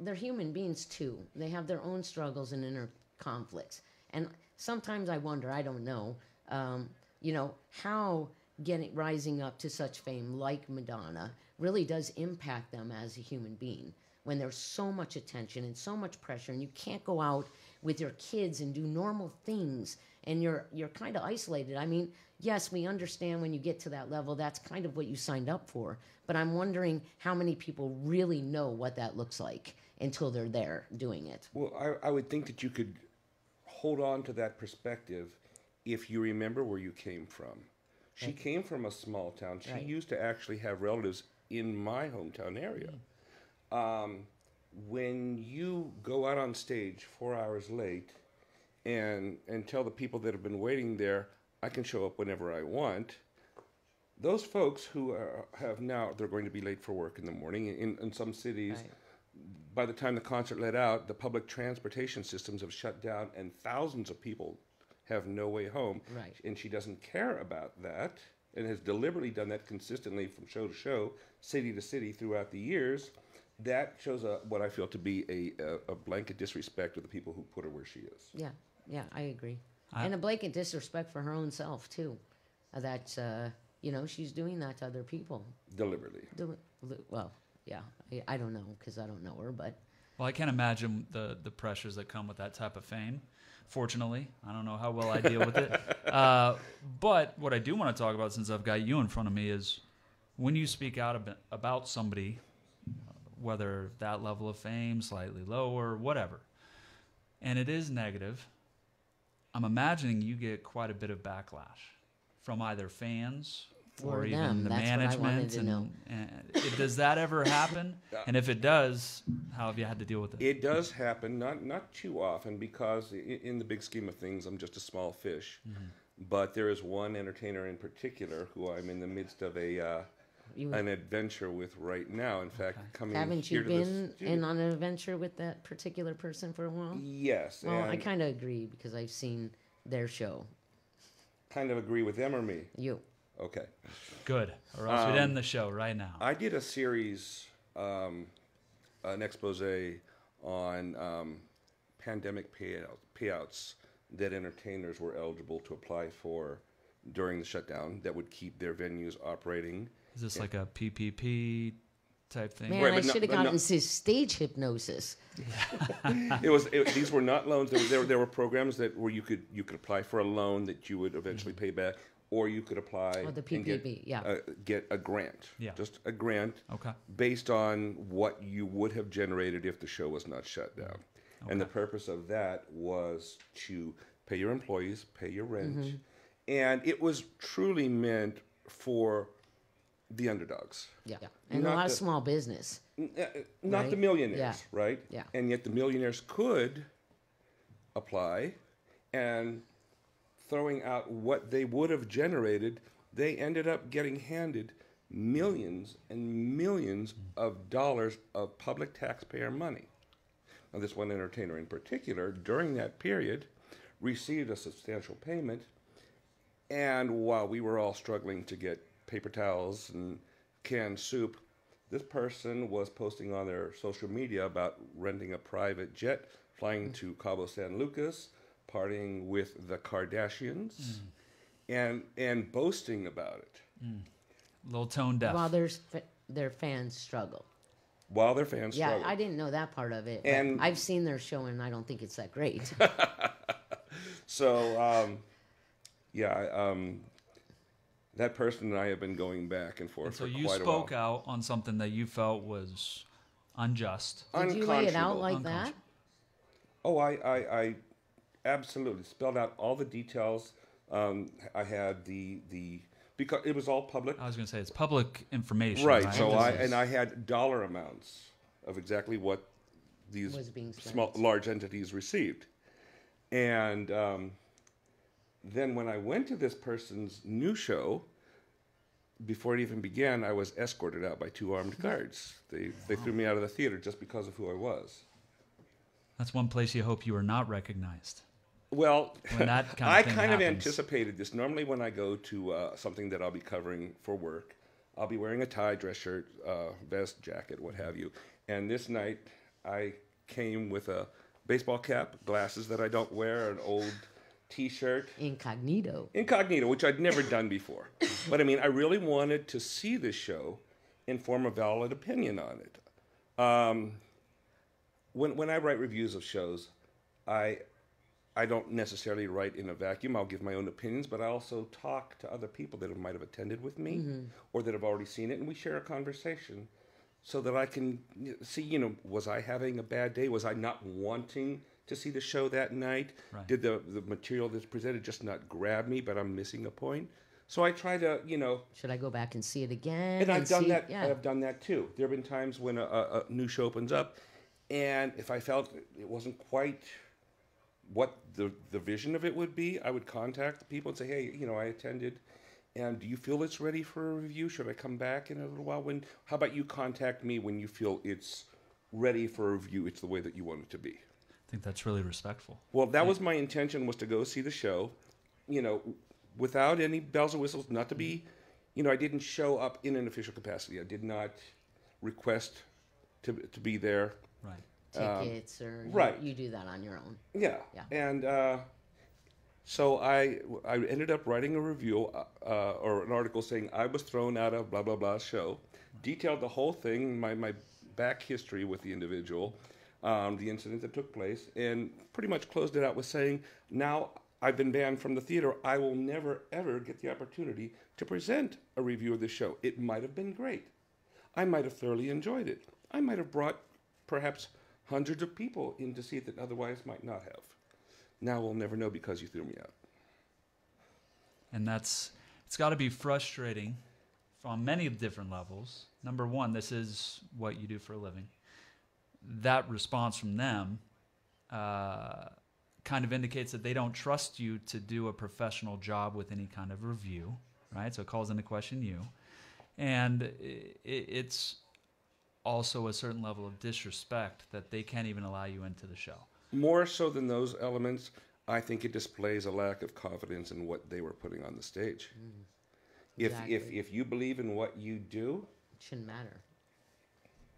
they're human beings too. They have their own struggles and inner conflicts. And sometimes I wonder, I don't know, um, you know, how getting rising up to such fame like Madonna really does impact them as a human being when there's so much attention and so much pressure and you can't go out with your kids and do normal things and you're you're kind of isolated. I mean, yes, we understand when you get to that level that's kind of what you signed up for, but I'm wondering how many people really know what that looks like until they're there doing it. Well, I, I would think that you could hold on to that perspective if you remember where you came from. She came from a small town. She Right. used to actually have relatives in my hometown area. Um, when you go out on stage four hours late and and tell the people that have been waiting there, I can show up whenever I want. Those folks who are, have now they're going to be late for work in the morning. In in some cities, Right. by the time the concert let out, the public transportation systems have shut down, and thousands of people have no way home. Right. And she doesn't care about that, and has deliberately done that consistently from show to show, city to city throughout the years. That shows a, what I feel to be a, a, a blanket disrespect of the people who put her where she is. Yeah, yeah, I agree. I- and a blanket disrespect for her own self too. Uh, that uh, you know she's doing that to other people. Deliberately. Do well, yeah. I, I don't know because I don't know her, but Well, I can't imagine the the pressures that come with that type of fame. Fortunately, I don't know how well I deal with it. Uh, but what I do want to talk about, since I've got you in front of me, is when you speak out ab- about somebody, whether that level of fame, slightly lower, whatever, and it is negative. I'm imagining you get quite a bit of backlash from either fans or, Or even the That's what I management. to and, know. and it- does that ever happen? And if it does, how have you had to deal with it? It does happen, not not too often, because in the big scheme of things, I'm just a small fish. But there is one entertainer in particular who I'm in the midst of a uh, you an adventure with right now. In fact, coming haven't here you to been studio- in on an adventure with that particular person for a while? Yes, Well, I and kind of agree because I've seen their show. kind of agree with them or me. You. Okay, Good, or else we'd end the show right now. I did a series, um, an expose on um, pandemic payout, payouts that entertainers were eligible to apply for during the shutdown that would keep their venues operating. Is this like a PPP type thing? Man, Right, I but no- should have but no- gotten to stage hypnosis. it was it, these were not loans. There, were- there, were- there were programs that where you could you could apply for a loan that you would eventually pay back, or you could apply Oh, the and get, PPP, yeah. uh, get a grant. Yeah. just a grant Okay. based on what you would have generated if the show was not shut down. And the purpose of that was to pay your employees, pay your rent, Mm-hmm. and it was truly meant for the underdogs. Yeah. And Not a lot of small business. N- uh, Not the millionaires, Yeah. right? Yeah. And yet the millionaires could apply and throwing out what they would have generated, they ended up getting handed millions and millions of dollars of public taxpayer money. Now, this one entertainer in particular, during that period, received a substantial payment. And while we were all struggling to get paper towels and canned soup, this person was posting on their social media about renting a private jet, flying to Cabo San Lucas, partying with the Kardashians, and and boasting about it A little tone deaf. While there's fa- their fans struggle. while their fans struggle. Yeah, struggled. I didn't know that part of it. And- I've seen their show and I don't think it's that great. So, um, yeah, um, that person and I have been going back and forth And so for you quite spoke a while. out on something that you felt was unjust. Did you lay it out like that? Oh, I, I, I absolutely spelled out all the details. Um, I had the the because it was all public, I was going to say it's public information. right? Right. So This I is- and I had dollar amounts of exactly what these being small large entities received, and um, then when I went to this person's new show, before it even began, I was escorted out by two armed guards. They they threw me out of the theater just because of who I was. That's one place you hope you are not recognized. Well, When that kind of I kind of anticipated this. Normally, when I go to uh, something that I'll be covering for work, I'll be wearing a tie, dress shirt, uh, vest, jacket, what have you. And this night, I came with a baseball cap, glasses that I don't wear, an old T-shirt, Incognito. incognito, which I'd never done before. But I mean, I really wanted to see this show and form a valid opinion on it. Um, when when I write reviews of shows, I I don't necessarily write in a vacuum. I'll give my own opinions, but I also talk to other people that have, might have attended with me or that have already seen it, and we share a conversation so that I can see, you know, was I having a bad day? Was I not wanting to see the show that night? Right. Did the, the material that's presented just not grab me, but I'm missing a point? So I try to, you know, Should I go back and see it again? and I've done see- that. Yeah. I've done that too. There have been times when a, a, a new show opens up, and if I felt it wasn't quite what the the vision of it would be, I would contact the people and say, "Hey, you know, I attended, and do you feel it's ready for a review? Should I come back in a little while? When? How about you contact me when you feel it's ready for a review? It's the way that you want it to be." I think that's really respectful. Well, that was my intention was to go see the show, you know, without any bells and whistles, not to be, you know, I didn't show up in an official capacity. I did not request to to be there. Right. tickets or you- um, right. You, do that on your own. Yeah. Yeah. And uh, so I I ended up writing a review uh, uh, or an article saying I was thrown out of blah blah blah show, detailed the whole thing, my my back history with the individual, um, the incident that took place, and pretty much closed it out with saying now. I've been banned from the theater. I will never ever get the opportunity to present a review of the show. It might have been great. I might have thoroughly enjoyed it. I might have brought perhaps hundreds of people in to see it that otherwise might not have. Now we'll never know because you threw me out. and that's it's got to be frustrating on many different levels. Number one, this is what you do for a living. That response from them uh, kind of indicates that they don't trust you to do a professional job with any kind of review, right? So it calls into question you, and i i- it's also a certain level of disrespect that they can't even allow you into the show. More so than those elements, I think it displays a lack of confidence in what they were putting on the stage. If, if, Exactly. if you believe in what you do, It shouldn't matter.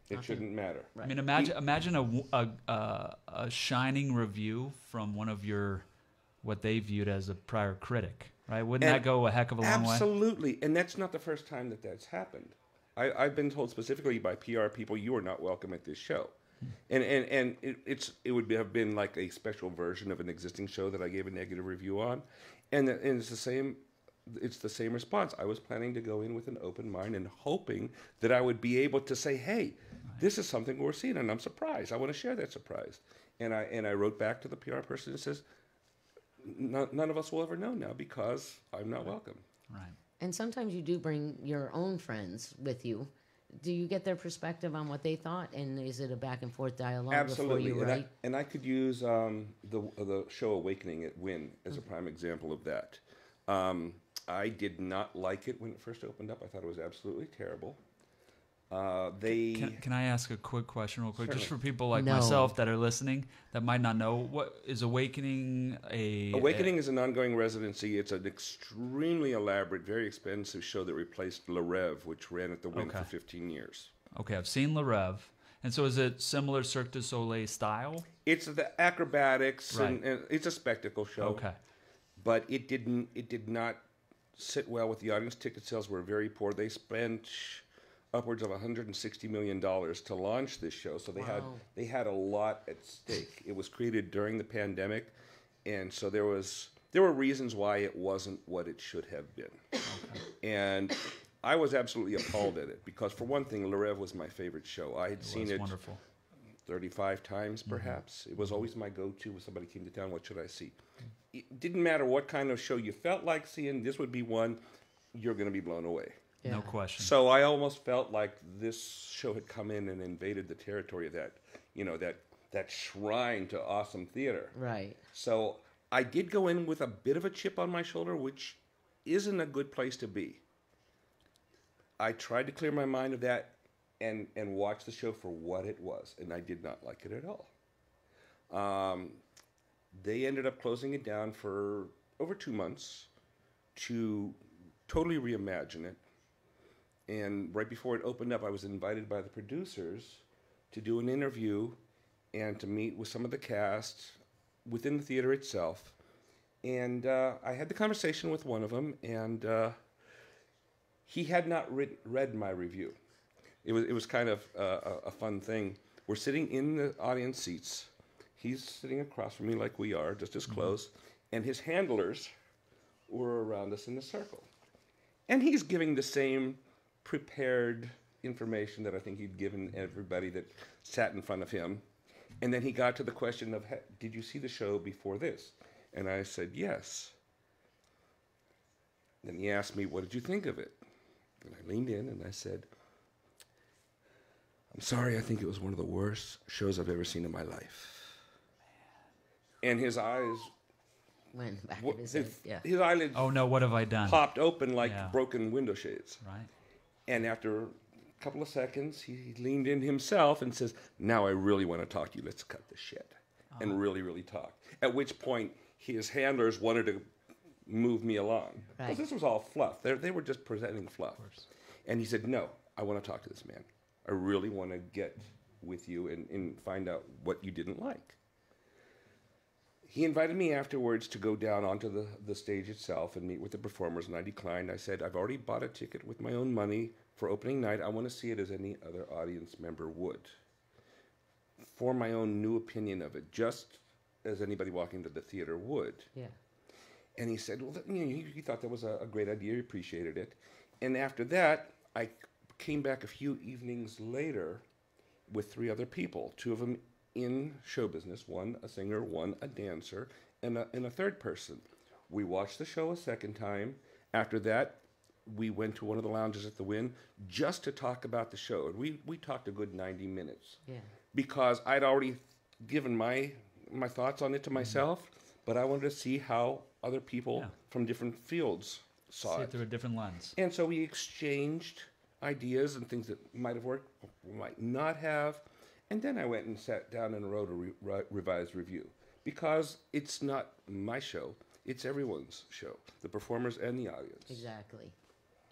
It Nothing. shouldn't matter. Right. I mean, imagine imagine a, w- a, a, a shining review from one of your what they viewed as a prior critic, right? Wouldn't And that go a heck of a long way? Absolutely. And that's not the first time that that's happened. I, I've been told specifically by PR people, you are not welcome at this show. Hmm. And, and, and it, it's, it would have been like a special version of an existing show that I gave a negative review on. And, the- and it's the same. It's the same response. I was planning to go in with an open mind and hoping that I would be able to say, "Hey, this is something we're seeing, and I'm surprised. I want to share that surprise." And I and I wrote back to the PR person and says, "None none of us will ever know now because I'm not welcome." Right. And sometimes you do bring your own friends with you. Do you get their perspective on what they thought, and is it a back and forth dialogue Absolutely, before you and I, and I could use um, the the show Awakening at Wynn as a prime example of that. Um, I did not like it when it first opened up. I thought it was absolutely terrible. Uh, they Can, can I ask a quick question, real quick, just for people like No. myself that are listening that might not know what is Awakening a Awakening is an ongoing residency. It's an extremely elaborate, very expensive show that replaced Le Rêve, which ran at the Wynn Okay. for 15 years. Okay, I've seen Le Rêve, and so is it similar Cirque du Soleil style? It's the acrobatics, and, Right. and it's a spectacle show. Okay, but it didn't it did not sit well with the audience. Ticket sales were very poor. They spent upwards of 160 million dollars to launch this show so they had they had a lot at stake. It was created during the pandemic and so there was there were reasons why it wasn't what it should have been. And I was absolutely appalled at it because, for one thing, Le Rêve was my favorite show. I had it seen was it wonderful. 35 times mm-hmm. perhaps. It was always my go-to when somebody came to town. What should I see? Mm-hmm. It didn't matter what kind of show you felt like seeing. This would be one you're going to be blown away. No question. So I almost felt like this show had come in and invaded the territory of that, you know, that that shrine to awesome theater. Right. So I did go in with a bit of a chip on my shoulder, which isn't a good place to be. I tried to clear my mind of that and and watch the show for what it was, and I did not like it at all. Um, they ended up closing it down for over two months to totally reimagine it. And right before it opened up, I was invited by the producers to do an interview and to meet with some of the cast within the theater itself. And uh, I had the conversation with one of them, and uh, he had not read, read my review. It was, it was kind of uh, a, a fun thing. We're sitting in the audience seats. He's sitting across from me like we are, just as close. And his handlers were around us in a circle. And he's giving the same prepared information that I think he'd given everybody that sat in front of him. And then he got to the question of, Did you see the show before this? And I said, Yes. Then he asked me, What did you think of it? And I leaned in and I said, I'm sorry, I think it was one of the worst shows I've ever seen in my life. And his eyes, Went back what- of his his, head. Yeah. his eyelids oh no, what have I done? popped open like Yeah. broken window shades. Right. And after a couple of seconds, he leaned in himself and says, Now I really want to talk to you. Let's cut the shit. Uh-huh. And really, really talk. At which point, his handlers wanted to move me along. Because Right. this was all fluff. They, they were just presenting fluff. And he said, No, I want to talk to this man. I really want to get with you and, and find out what you didn't like. He invited me afterwards to go down onto the, the stage itself and meet with the performers, and I declined. I said, I've already bought a ticket with my own money for opening night. I want to see it as any other audience member would. Form my own new opinion of it, just as anybody walking to the theater would. Yeah. And he said, well, that- you know, he, he thought that was a, a great idea. He appreciated it. And after that, I came back a few evenings later with three other people, two of them in show business, one a singer, one a dancer, and a, and a third person. We watched the show a second time. After that, we went to one of the lounges at the Wynn just to talk about the show. And we, we talked a good 90 minutes Yeah. because I'd already given my my thoughts on it to mm-hmm. myself, but I wanted to see how other people Yeah. from different fields saw See it. it through a different lens. And so we exchanged ideas and things that might have worked, might not have. And then I went and sat down and wrote a re- re- revised review because it's not my show, it's everyone's show, the performers and the audience. Exactly.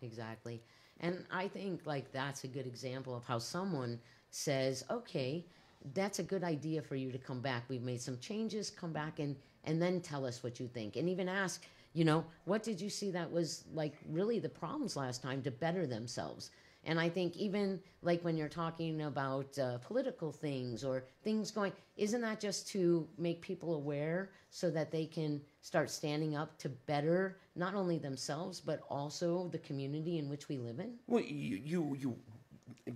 Exactly. And I think like that's a good example of how someone says, "Okay, that's a good idea for you to come back. We've made some changes. Come back and and then tell us what you think." And even ask, you know, what did you see that was like really the problems last time to better themselves? And I think even like when you're talking about uh, political things or things going, isn't that just to make people aware so that they can start standing up to better not only themselves but also the community in which we live in? Well, you, you, you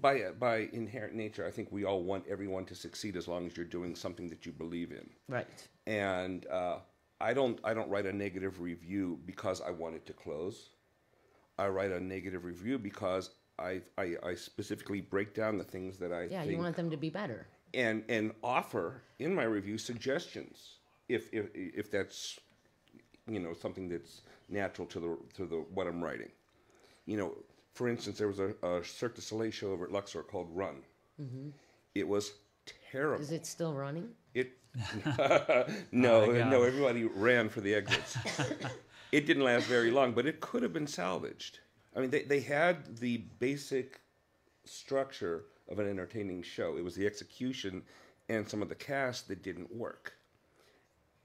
by, by inherent nature, I think we all want everyone to succeed as long as you're doing something that you believe in. Right. and uh, I don't I don't write a negative review because I want it to close. I write a negative review because I I, I specifically break down the things that I Yeah, you want them to be better. and and offer in my review suggestions if if if that's you know something that's natural to the to the what I'm writing. You know, for instance, there was a, a Cirque du Soleil show over at Luxor called Run. Mm-hmm. It was terrible. Is it still running? It Oh no, God. no. Everybody ran for the exits. it didn't last very long, but it could have been salvaged. I mean, they they had the basic structure of an entertaining show. It was the execution and some of the cast that didn't work.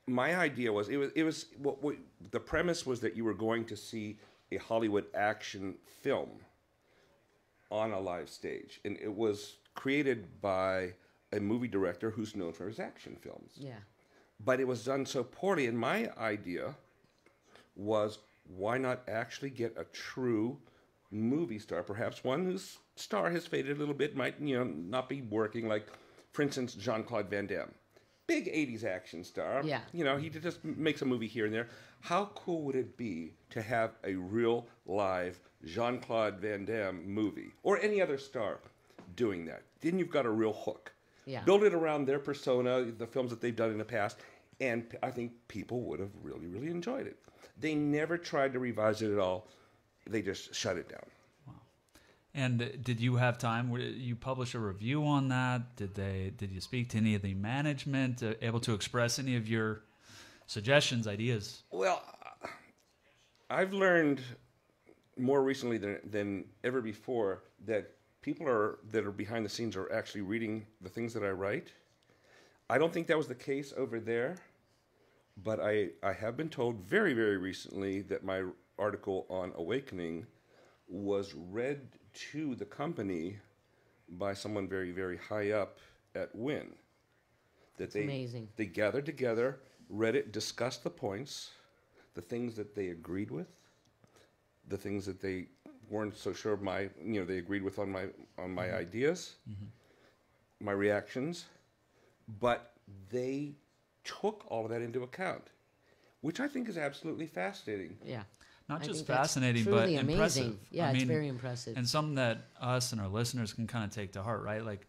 My idea was it was it was what, what the premise was that you were going to see a Hollywood action film on a live stage, and it was created by a movie director who's known for his action films. Yeah. But it was done so poorly, and my idea was why not actually get a true movie star, perhaps one whose star has faded a little bit, might you know not be working like for instance, Jean Claude Van Damme, big '80s action star. Yeah. You know, he just makes a movie here and there. How cool would it be to have a real live Jean Claude Van Damme movie or any other star doing that? Then you've got a real hook. Yeah. Build it around their persona, the films that they've done in the past, and I think people would have really, really enjoyed it. They never tried to revise it at all. They just shut it down. Wow. And uh, did you have time? Were you publish a review on that? Did they? Did you speak to any of the management? Uh, able to express any of your suggestions, ideas? Well, I've learned more recently than, than ever before that people are that are behind the scenes are actually reading the things that I write. I don't think that was the case over there, but I, I have been told very, very recently that my article on awakening was read to the company by someone very, very high up at Wynn. That they amazing. they gathered together, read it, discussed the points, the things that they agreed with, the things that they weren't so sure of my you know they agreed with on my on my mm-hmm. ideas, mm-hmm. my reactions, but they took all of that into account, which I think is absolutely fascinating. Yeah. Not I just fascinating, but amazing. impressive. Yeah, I it's mean, very impressive. and something that us and our listeners can kind of take to heart, right? Like,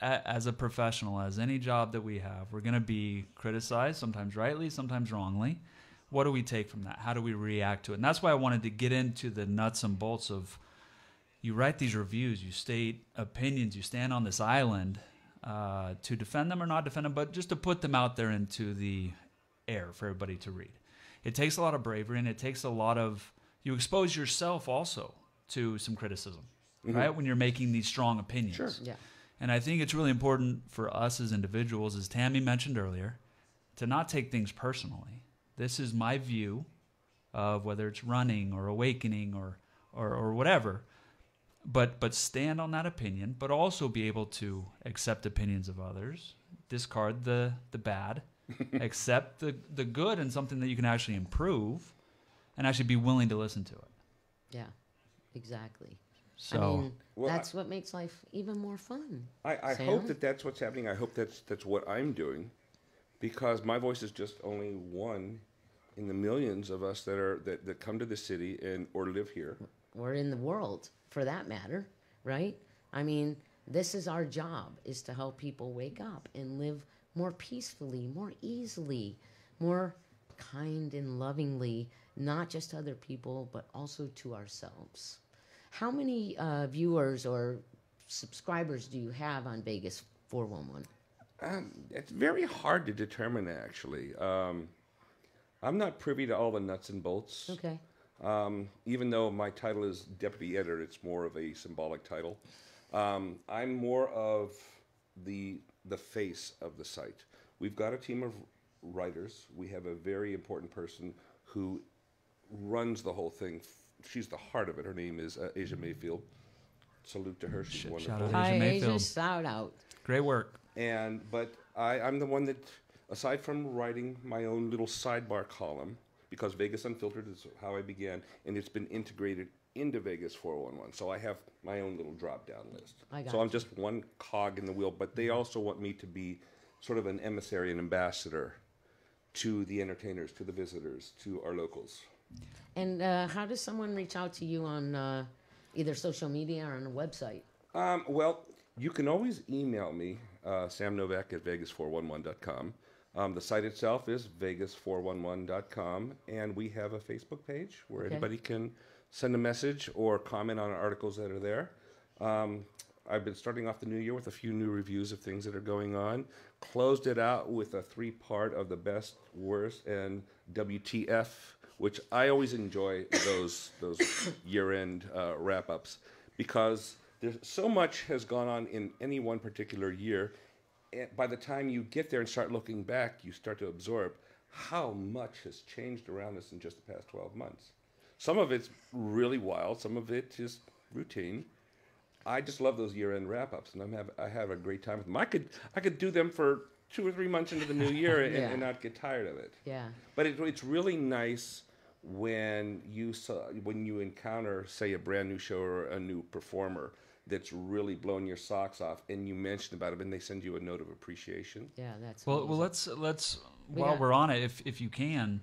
as a professional, as any job that we have, we're going to be criticized, sometimes rightly, sometimes wrongly. What do we take from that? How do we react to it? And that's why I wanted to get into the nuts and bolts of you write these reviews, you state opinions, you stand on this island uh, to defend them or not defend them, but just to put them out there into the air for everybody to read. It takes a lot of bravery and it takes a lot of, you expose yourself also to some criticism, right? When you're making these strong opinions. Sure. yeah. And I think it's really important for us as individuals, as Tammy mentioned earlier, to not take things personally. This is my view of whether it's running or awakening or, or, or whatever. But, but stand on that opinion, but also be able to accept opinions of others, discard the, the bad, accept the, the good and something that you can actually improve, and actually be willing to listen to it. Yeah. Exactly. So, I mean, Well, that's what makes life even more fun. I, I hope that that's what's happening. I hope that's that's what I'm doing, because my voice is just only one in the millions of us that are that, that come to the city and or live here. or in the world for that matter, right? I mean, this is our job is to help people wake up and live more peacefully, more easily, more kind and lovingly, not just to other people, but also to ourselves. How many uh, viewers or subscribers do you have on Vegas 411? Um, it's very hard to determine actually. Um, I'm not privy to all the nuts and bolts. Okay. Um, even though my title is deputy editor, it's more of a symbolic title. Um, I'm more of the the face of the site. We've got a team of writers. We have a very important person who runs the whole thing. She's the heart of it. Her name is uh, Asia Mayfield. Salute to her. She's Sh- wonderful. shout out Hi, Asia Asia. Shout out. great work. And but I, I'm the one that, aside from writing my own little sidebar column, because Vegas Unfiltered is how I began, and it's been integrated into Vegas 411. So I have my own little drop down list. I got so I'm just one cog in the wheel, but they also want me to be sort of an emissary and ambassador to the entertainers, to the visitors, to our locals. And uh, how does someone reach out to you on uh, either social media or on a website? Um, well, you can always email me, uh, Sam Novak at Vegas411.com. Um, the site itself is Vegas411.com, and we have a Facebook page where Okay. anybody can send a message or comment on articles that are there. Um, I've been starting off the new year with a few new reviews of things that are going on. Closed it out with a three part of the best, worst, and WTF, which I always enjoy those those year end uh, wrap ups because there's so much has gone on in any one particular year. By the time you get there and start looking back, you start to absorb how much has changed around us in just the past 12 months. Some of it's really wild, some of it is routine. I just love those year-end wrap-ups, and I'm have I have a great time with them. I could I could do them for two or three months into the new year and, Yeah. and not get tired of it. Yeah. But it, it's really nice when you saw, when you encounter, say, a brand new show or a new performer that's really blown your socks off, and you mention about it, and they send you a note of appreciation. Yeah, that's Well, well, let's let's We while got- we're on it, if if you can,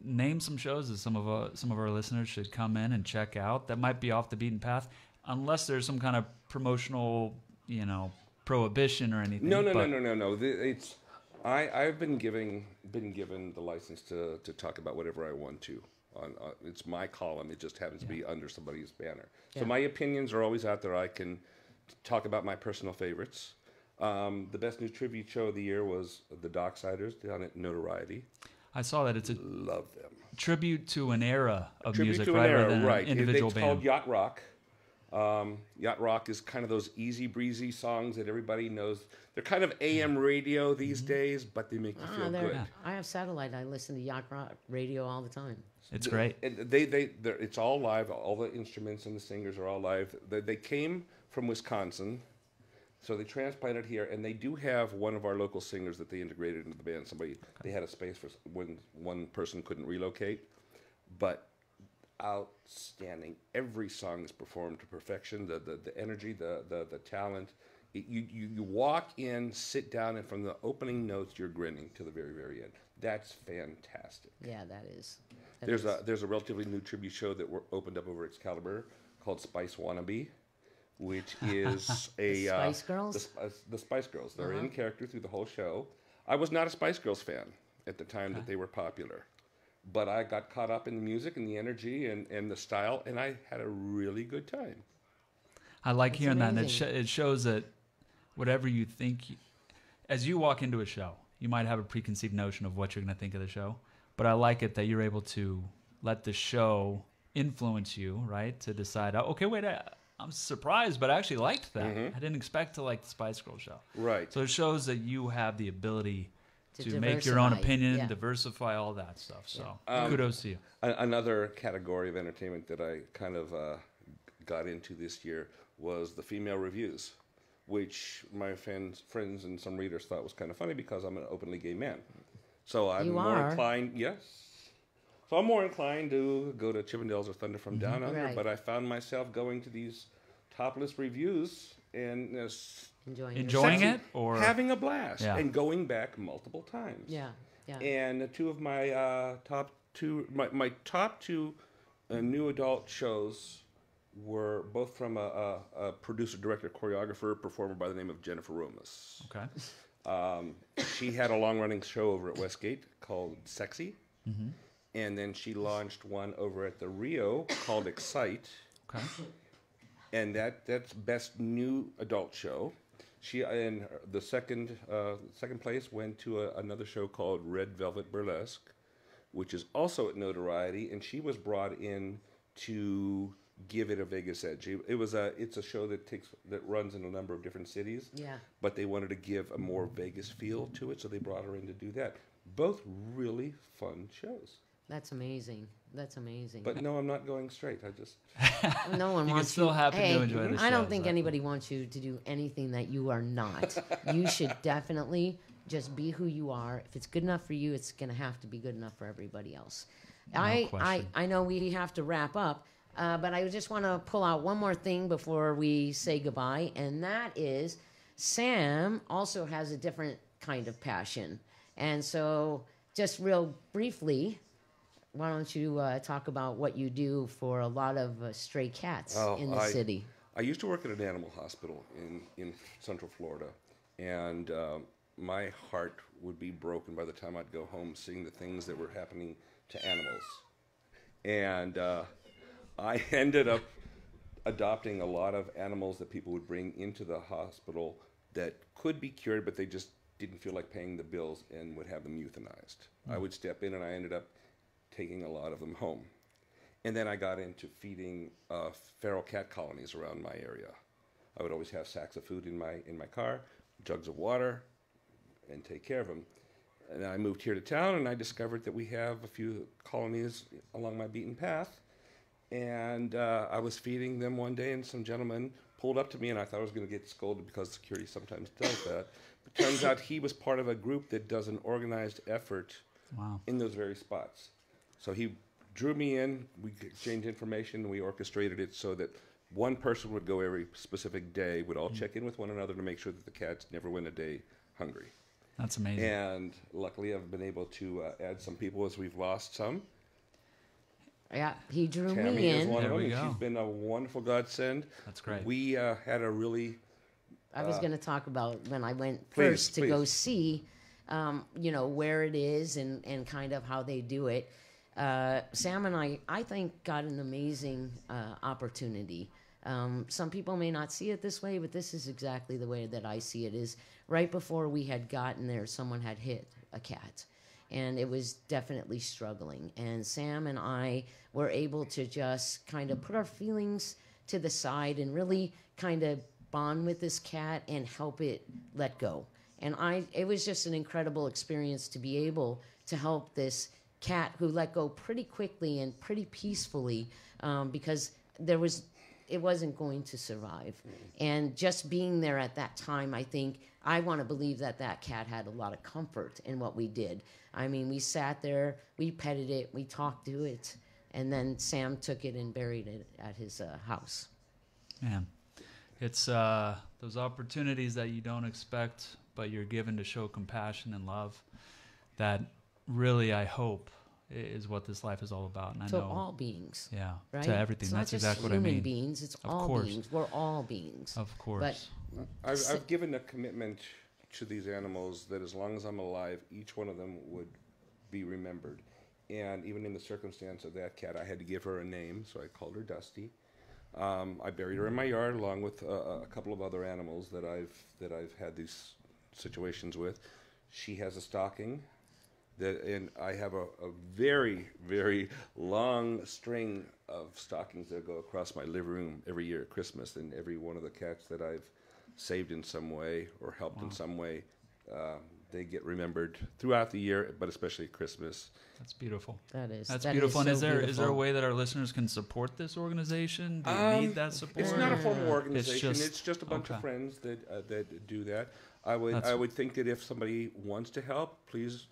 name some shows that some of our some of our listeners should come in and check out. That might be off the beaten path, unless there's some kind of promotional, you know, prohibition or anything. No, no, but no, no, no, no. It's I I've been giving been given the license to to talk about whatever I want to. On, on it's my column. It just happens to be under somebody's banner. So my opinions are always out there. I can talk about my personal favorites. Um, the best new tribute show of the year was the Docksiders down at Notoriety. I saw that it's a Love them. tribute to an era of Tribute music to an era, than right? an individual it's band. called Yacht Rock. Um, Yacht Rock is kind of those easy breezy songs that everybody knows. They're kind of AM radio these Mm-hmm. days, but they make you Ah, feel good. I have satellite. I listen to yacht rock radio all the time. It's great. And they they it's all live. All the instruments and the singers are all live. They, they came from Wisconsin, so they transplanted here, and they do have one of our local singers that they integrated into the band. Somebody they had a space for when one person couldn't relocate, but outstanding. Every song is performed to perfection. The the, the energy, the the the talent. It- you, you you walk in, sit down, and from the opening notes, you're grinning to the very very end. That's fantastic. Yeah, that is. That There's is- a there's a relatively new tribute show that were opened up over Excalibur called Spice Wannabe, which is a The uh, Spice Girls? The, Spice- the Spice Girls. They're Uh-huh. in character through the whole show. I was not a Spice Girls fan at the time that they were popular, but I got caught up in the music and the energy and, and the style, and I had a really good time. I like hearing that, and it, sh- amazing. it shows that whatever you think, you, as you walk into a show, you might have a preconceived notion of what you're going to think of the show. But I like it that you're able to let the show influence you, right? To decide, oh, okay, wait, I, I'm surprised, but I actually liked that. Mm-hmm. I didn't expect to like the Spice Girl show. Right. So it shows that you have the ability To to, make your own opinion, yeah. diversify all that stuff. So Um, kudos to you. Another category of entertainment that I kind of uh, got into this year was the female revues, which my friends, friends and some readers thought was kind of funny because I'm an openly gay man. So I'm You more are. inclined, yes. So I'm more inclined to go to Chippendales or Thunder from Down Under, Right. but I found myself going to these topless revues and uh, enjoying Enjoying it or having a blast Yeah. and going back multiple times. Yeah, yeah. And two of my uh, top two, my, my top two uh, new adult shows were both from a, a, a producer, director, choreographer, performer by the name of Jennifer Romas. okay. Um, she had a long running show over at Westgate called Sexy. And then she launched one over at the Rio called Excite Okay. and that that's best new adult show. She and the second uh, second place went to a, another show called Red Velvet Burlesque, which is also at Notoriety, and she was brought in to give it a Vegas edge. It, it was a it's a show that takes that runs in a number of different cities. Yeah. But they wanted to give a more Vegas feel to it, so they brought her in to do that. Both really fun shows. That's amazing. That's amazing. But no, I'm not going straight. I just no one You can wants still you. happen to hey, enjoy the I don't think though. anybody wants you to do anything that you are not. you should definitely just be who you are. If it's good enough for you, it's going to have to be good enough for everybody else. I, I question. I know we have to wrap up, uh, but I just want to pull out one more thing before we say goodbye, and that is Sam also has a different kind of passion, and so just real briefly. Why don't you uh, talk about what you do for a lot of uh, stray cats Oh, in the I- city? I used to work at an animal hospital in, in Central Florida, and um, my heart would be broken by the time I'd go home seeing the things that were happening to animals. And uh, I ended up adopting a lot of animals that people would bring into the hospital that could be cured, but they just didn't feel like paying the bills and would have them euthanized. I would step in, and I ended up taking a lot of them home. And then I got into feeding uh, feral cat colonies around my area. I would always have sacks of food in my in my car, jugs of water, and take care of them. And I moved here to town, and I discovered that we have a few colonies along my beaten path. And uh, I was feeding them one day, and some gentleman pulled up to me, and I thought I was going to get scolded because security sometimes does that. But turns out he was part of a group that does an organized effort Wow. in those very spots. So he drew me in. We exchanged information. We orchestrated it so that one person would go every specific day, would all Mm. check in with one another to make sure that the cats never went a day hungry. That's amazing. And luckily, I've been able to uh, add some people as we've lost some. Yeah, he drew Tammy me is in. one There of we them. and go. She's been a wonderful godsend. That's great. We uh, had a really I was going to talk about when I went Please, first to go please. see, um, you know, where it is and, and kind of how they do it. Uh, Sam and I, I think, got an amazing uh, opportunity. Um, some people may not see it this way, but this is exactly the way that I see it. Is right before we had gotten there, someone had hit a cat, and it was definitely struggling. And Sam and I were able to just kind of put our feelings to the side and really kind of bond with this cat and help it let go. And I, it was just an incredible experience to be able to help this cat who let go pretty quickly and pretty peacefully um, because there was it wasn't going to survive and just being there at that time i think i want to believe that that cat had a lot of comfort in what we did i mean we sat there we petted it we talked to it and then sam took it and buried it at his uh, house Man, it's uh, those opportunities that you don't expect, but you're given to show compassion and love. That really, I hope, is what this life is all about. And I to know, all beings yeah, right to everything. it's That's not just exactly what I mean. human beings it's Of all course. beings we're all beings Of course. I've, I've given a commitment to these animals that as long as I'm alive, each one of them would be remembered. And even in the circumstance of that cat, I had to give her a name, so I called her Dusty. Um, I buried her in my yard along with a couple of other animals that I've that I've had these situations with. She has a stocking that, and I have a, a very very long string of stockings that go across my living room every year at Christmas, and every one of the cats that I've saved in some way or helped in some way, um, they get remembered throughout the year, but especially Christmas. That's beautiful. that is That's that is beautiful. and so is there is there a way that our listeners can support this organization? Do you Um, need that support? It's not a formal organization. It's just- it's just, a bunch of friends that uh, that do that. I would That's- I would think that if somebody wants to help, please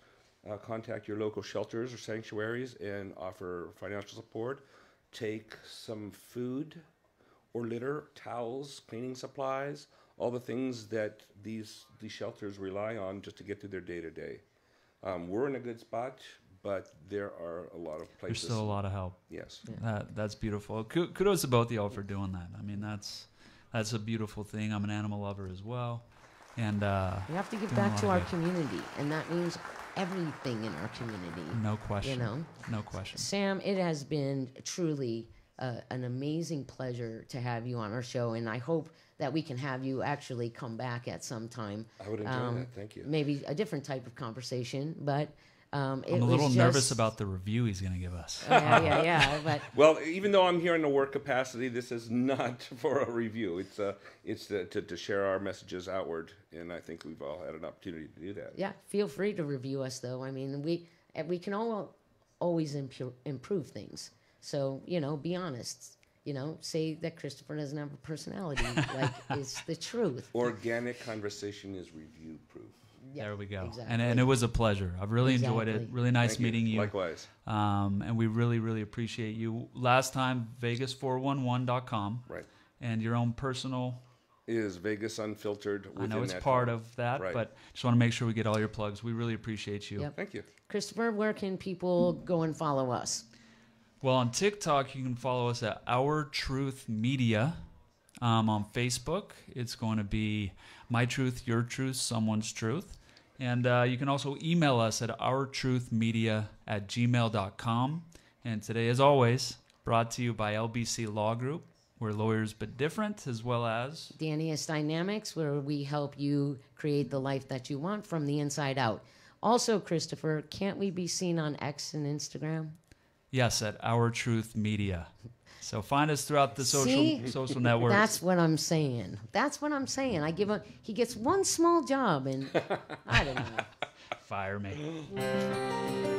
uh, contact your local shelters or sanctuaries and offer financial support. Take some food or litter, towels, cleaning supplies, all the things that these these shelters rely on just to get through their day to day. We're in a good spot, but there are a lot of places. There's still a lot of help. Yes. That that's beautiful. Kudos to both of y'all for doing that. I mean, that's that's a beautiful thing. I'm an animal lover as well, and uh, we have to give back to our good. community and that means everything in our community no question. you know no question. Sam, it has been truly uh, an amazing pleasure to have you on our show, and I hope that we can have you actually come back at some time. I would enjoy Um, that. Thank you. Maybe a different type of conversation, but um, it I'm a was little nervous just- about the review he's going to give us. Yeah, yeah, yeah. But Well, even though I'm here in a work capacity, this is not for a review. It's uh, it's to, to, to share our messages outward, and I think we've all had an opportunity to do that. yeah, feel free to review us, though. I mean, we uh, we can all always impu- improve things. So you know, be honest. You know, say that Christopher doesn't have a personality. like, it's the truth. Organic conversation is review proof. Yeah, there we go. Exactly. And and it was a pleasure. I've really enjoyed it. Really nice Thank meeting you. Likewise. Um, and we really really appreciate you. Last time vegas411.com Right. and your own personal Is Vegas unfiltered? I know it's that part time. of that, Right. but just want to make sure we get all your plugs. We really appreciate you. Yep. Thank you. Christopher, where can people go and follow us? Well, on TikTok, you can follow us at Our Truth Media. Um, on Facebook, it's going to be My Truth, Your Truth, Someone's Truth. And uh, you can also email us at ourtruthmedia at gmail.com. And today, as always, brought to you by LBC Law Group. We're lawyers but different, as well as Danius Dynamics, where we help you create the life that you want from the inside out. Also, Christopher, can't we be seen on X and Instagram? Yes, at Our Truth Media. So find us throughout the social See? social networks. That's what I'm saying. That's what I'm saying. I give a he gets one small job and I don't know. Fire me.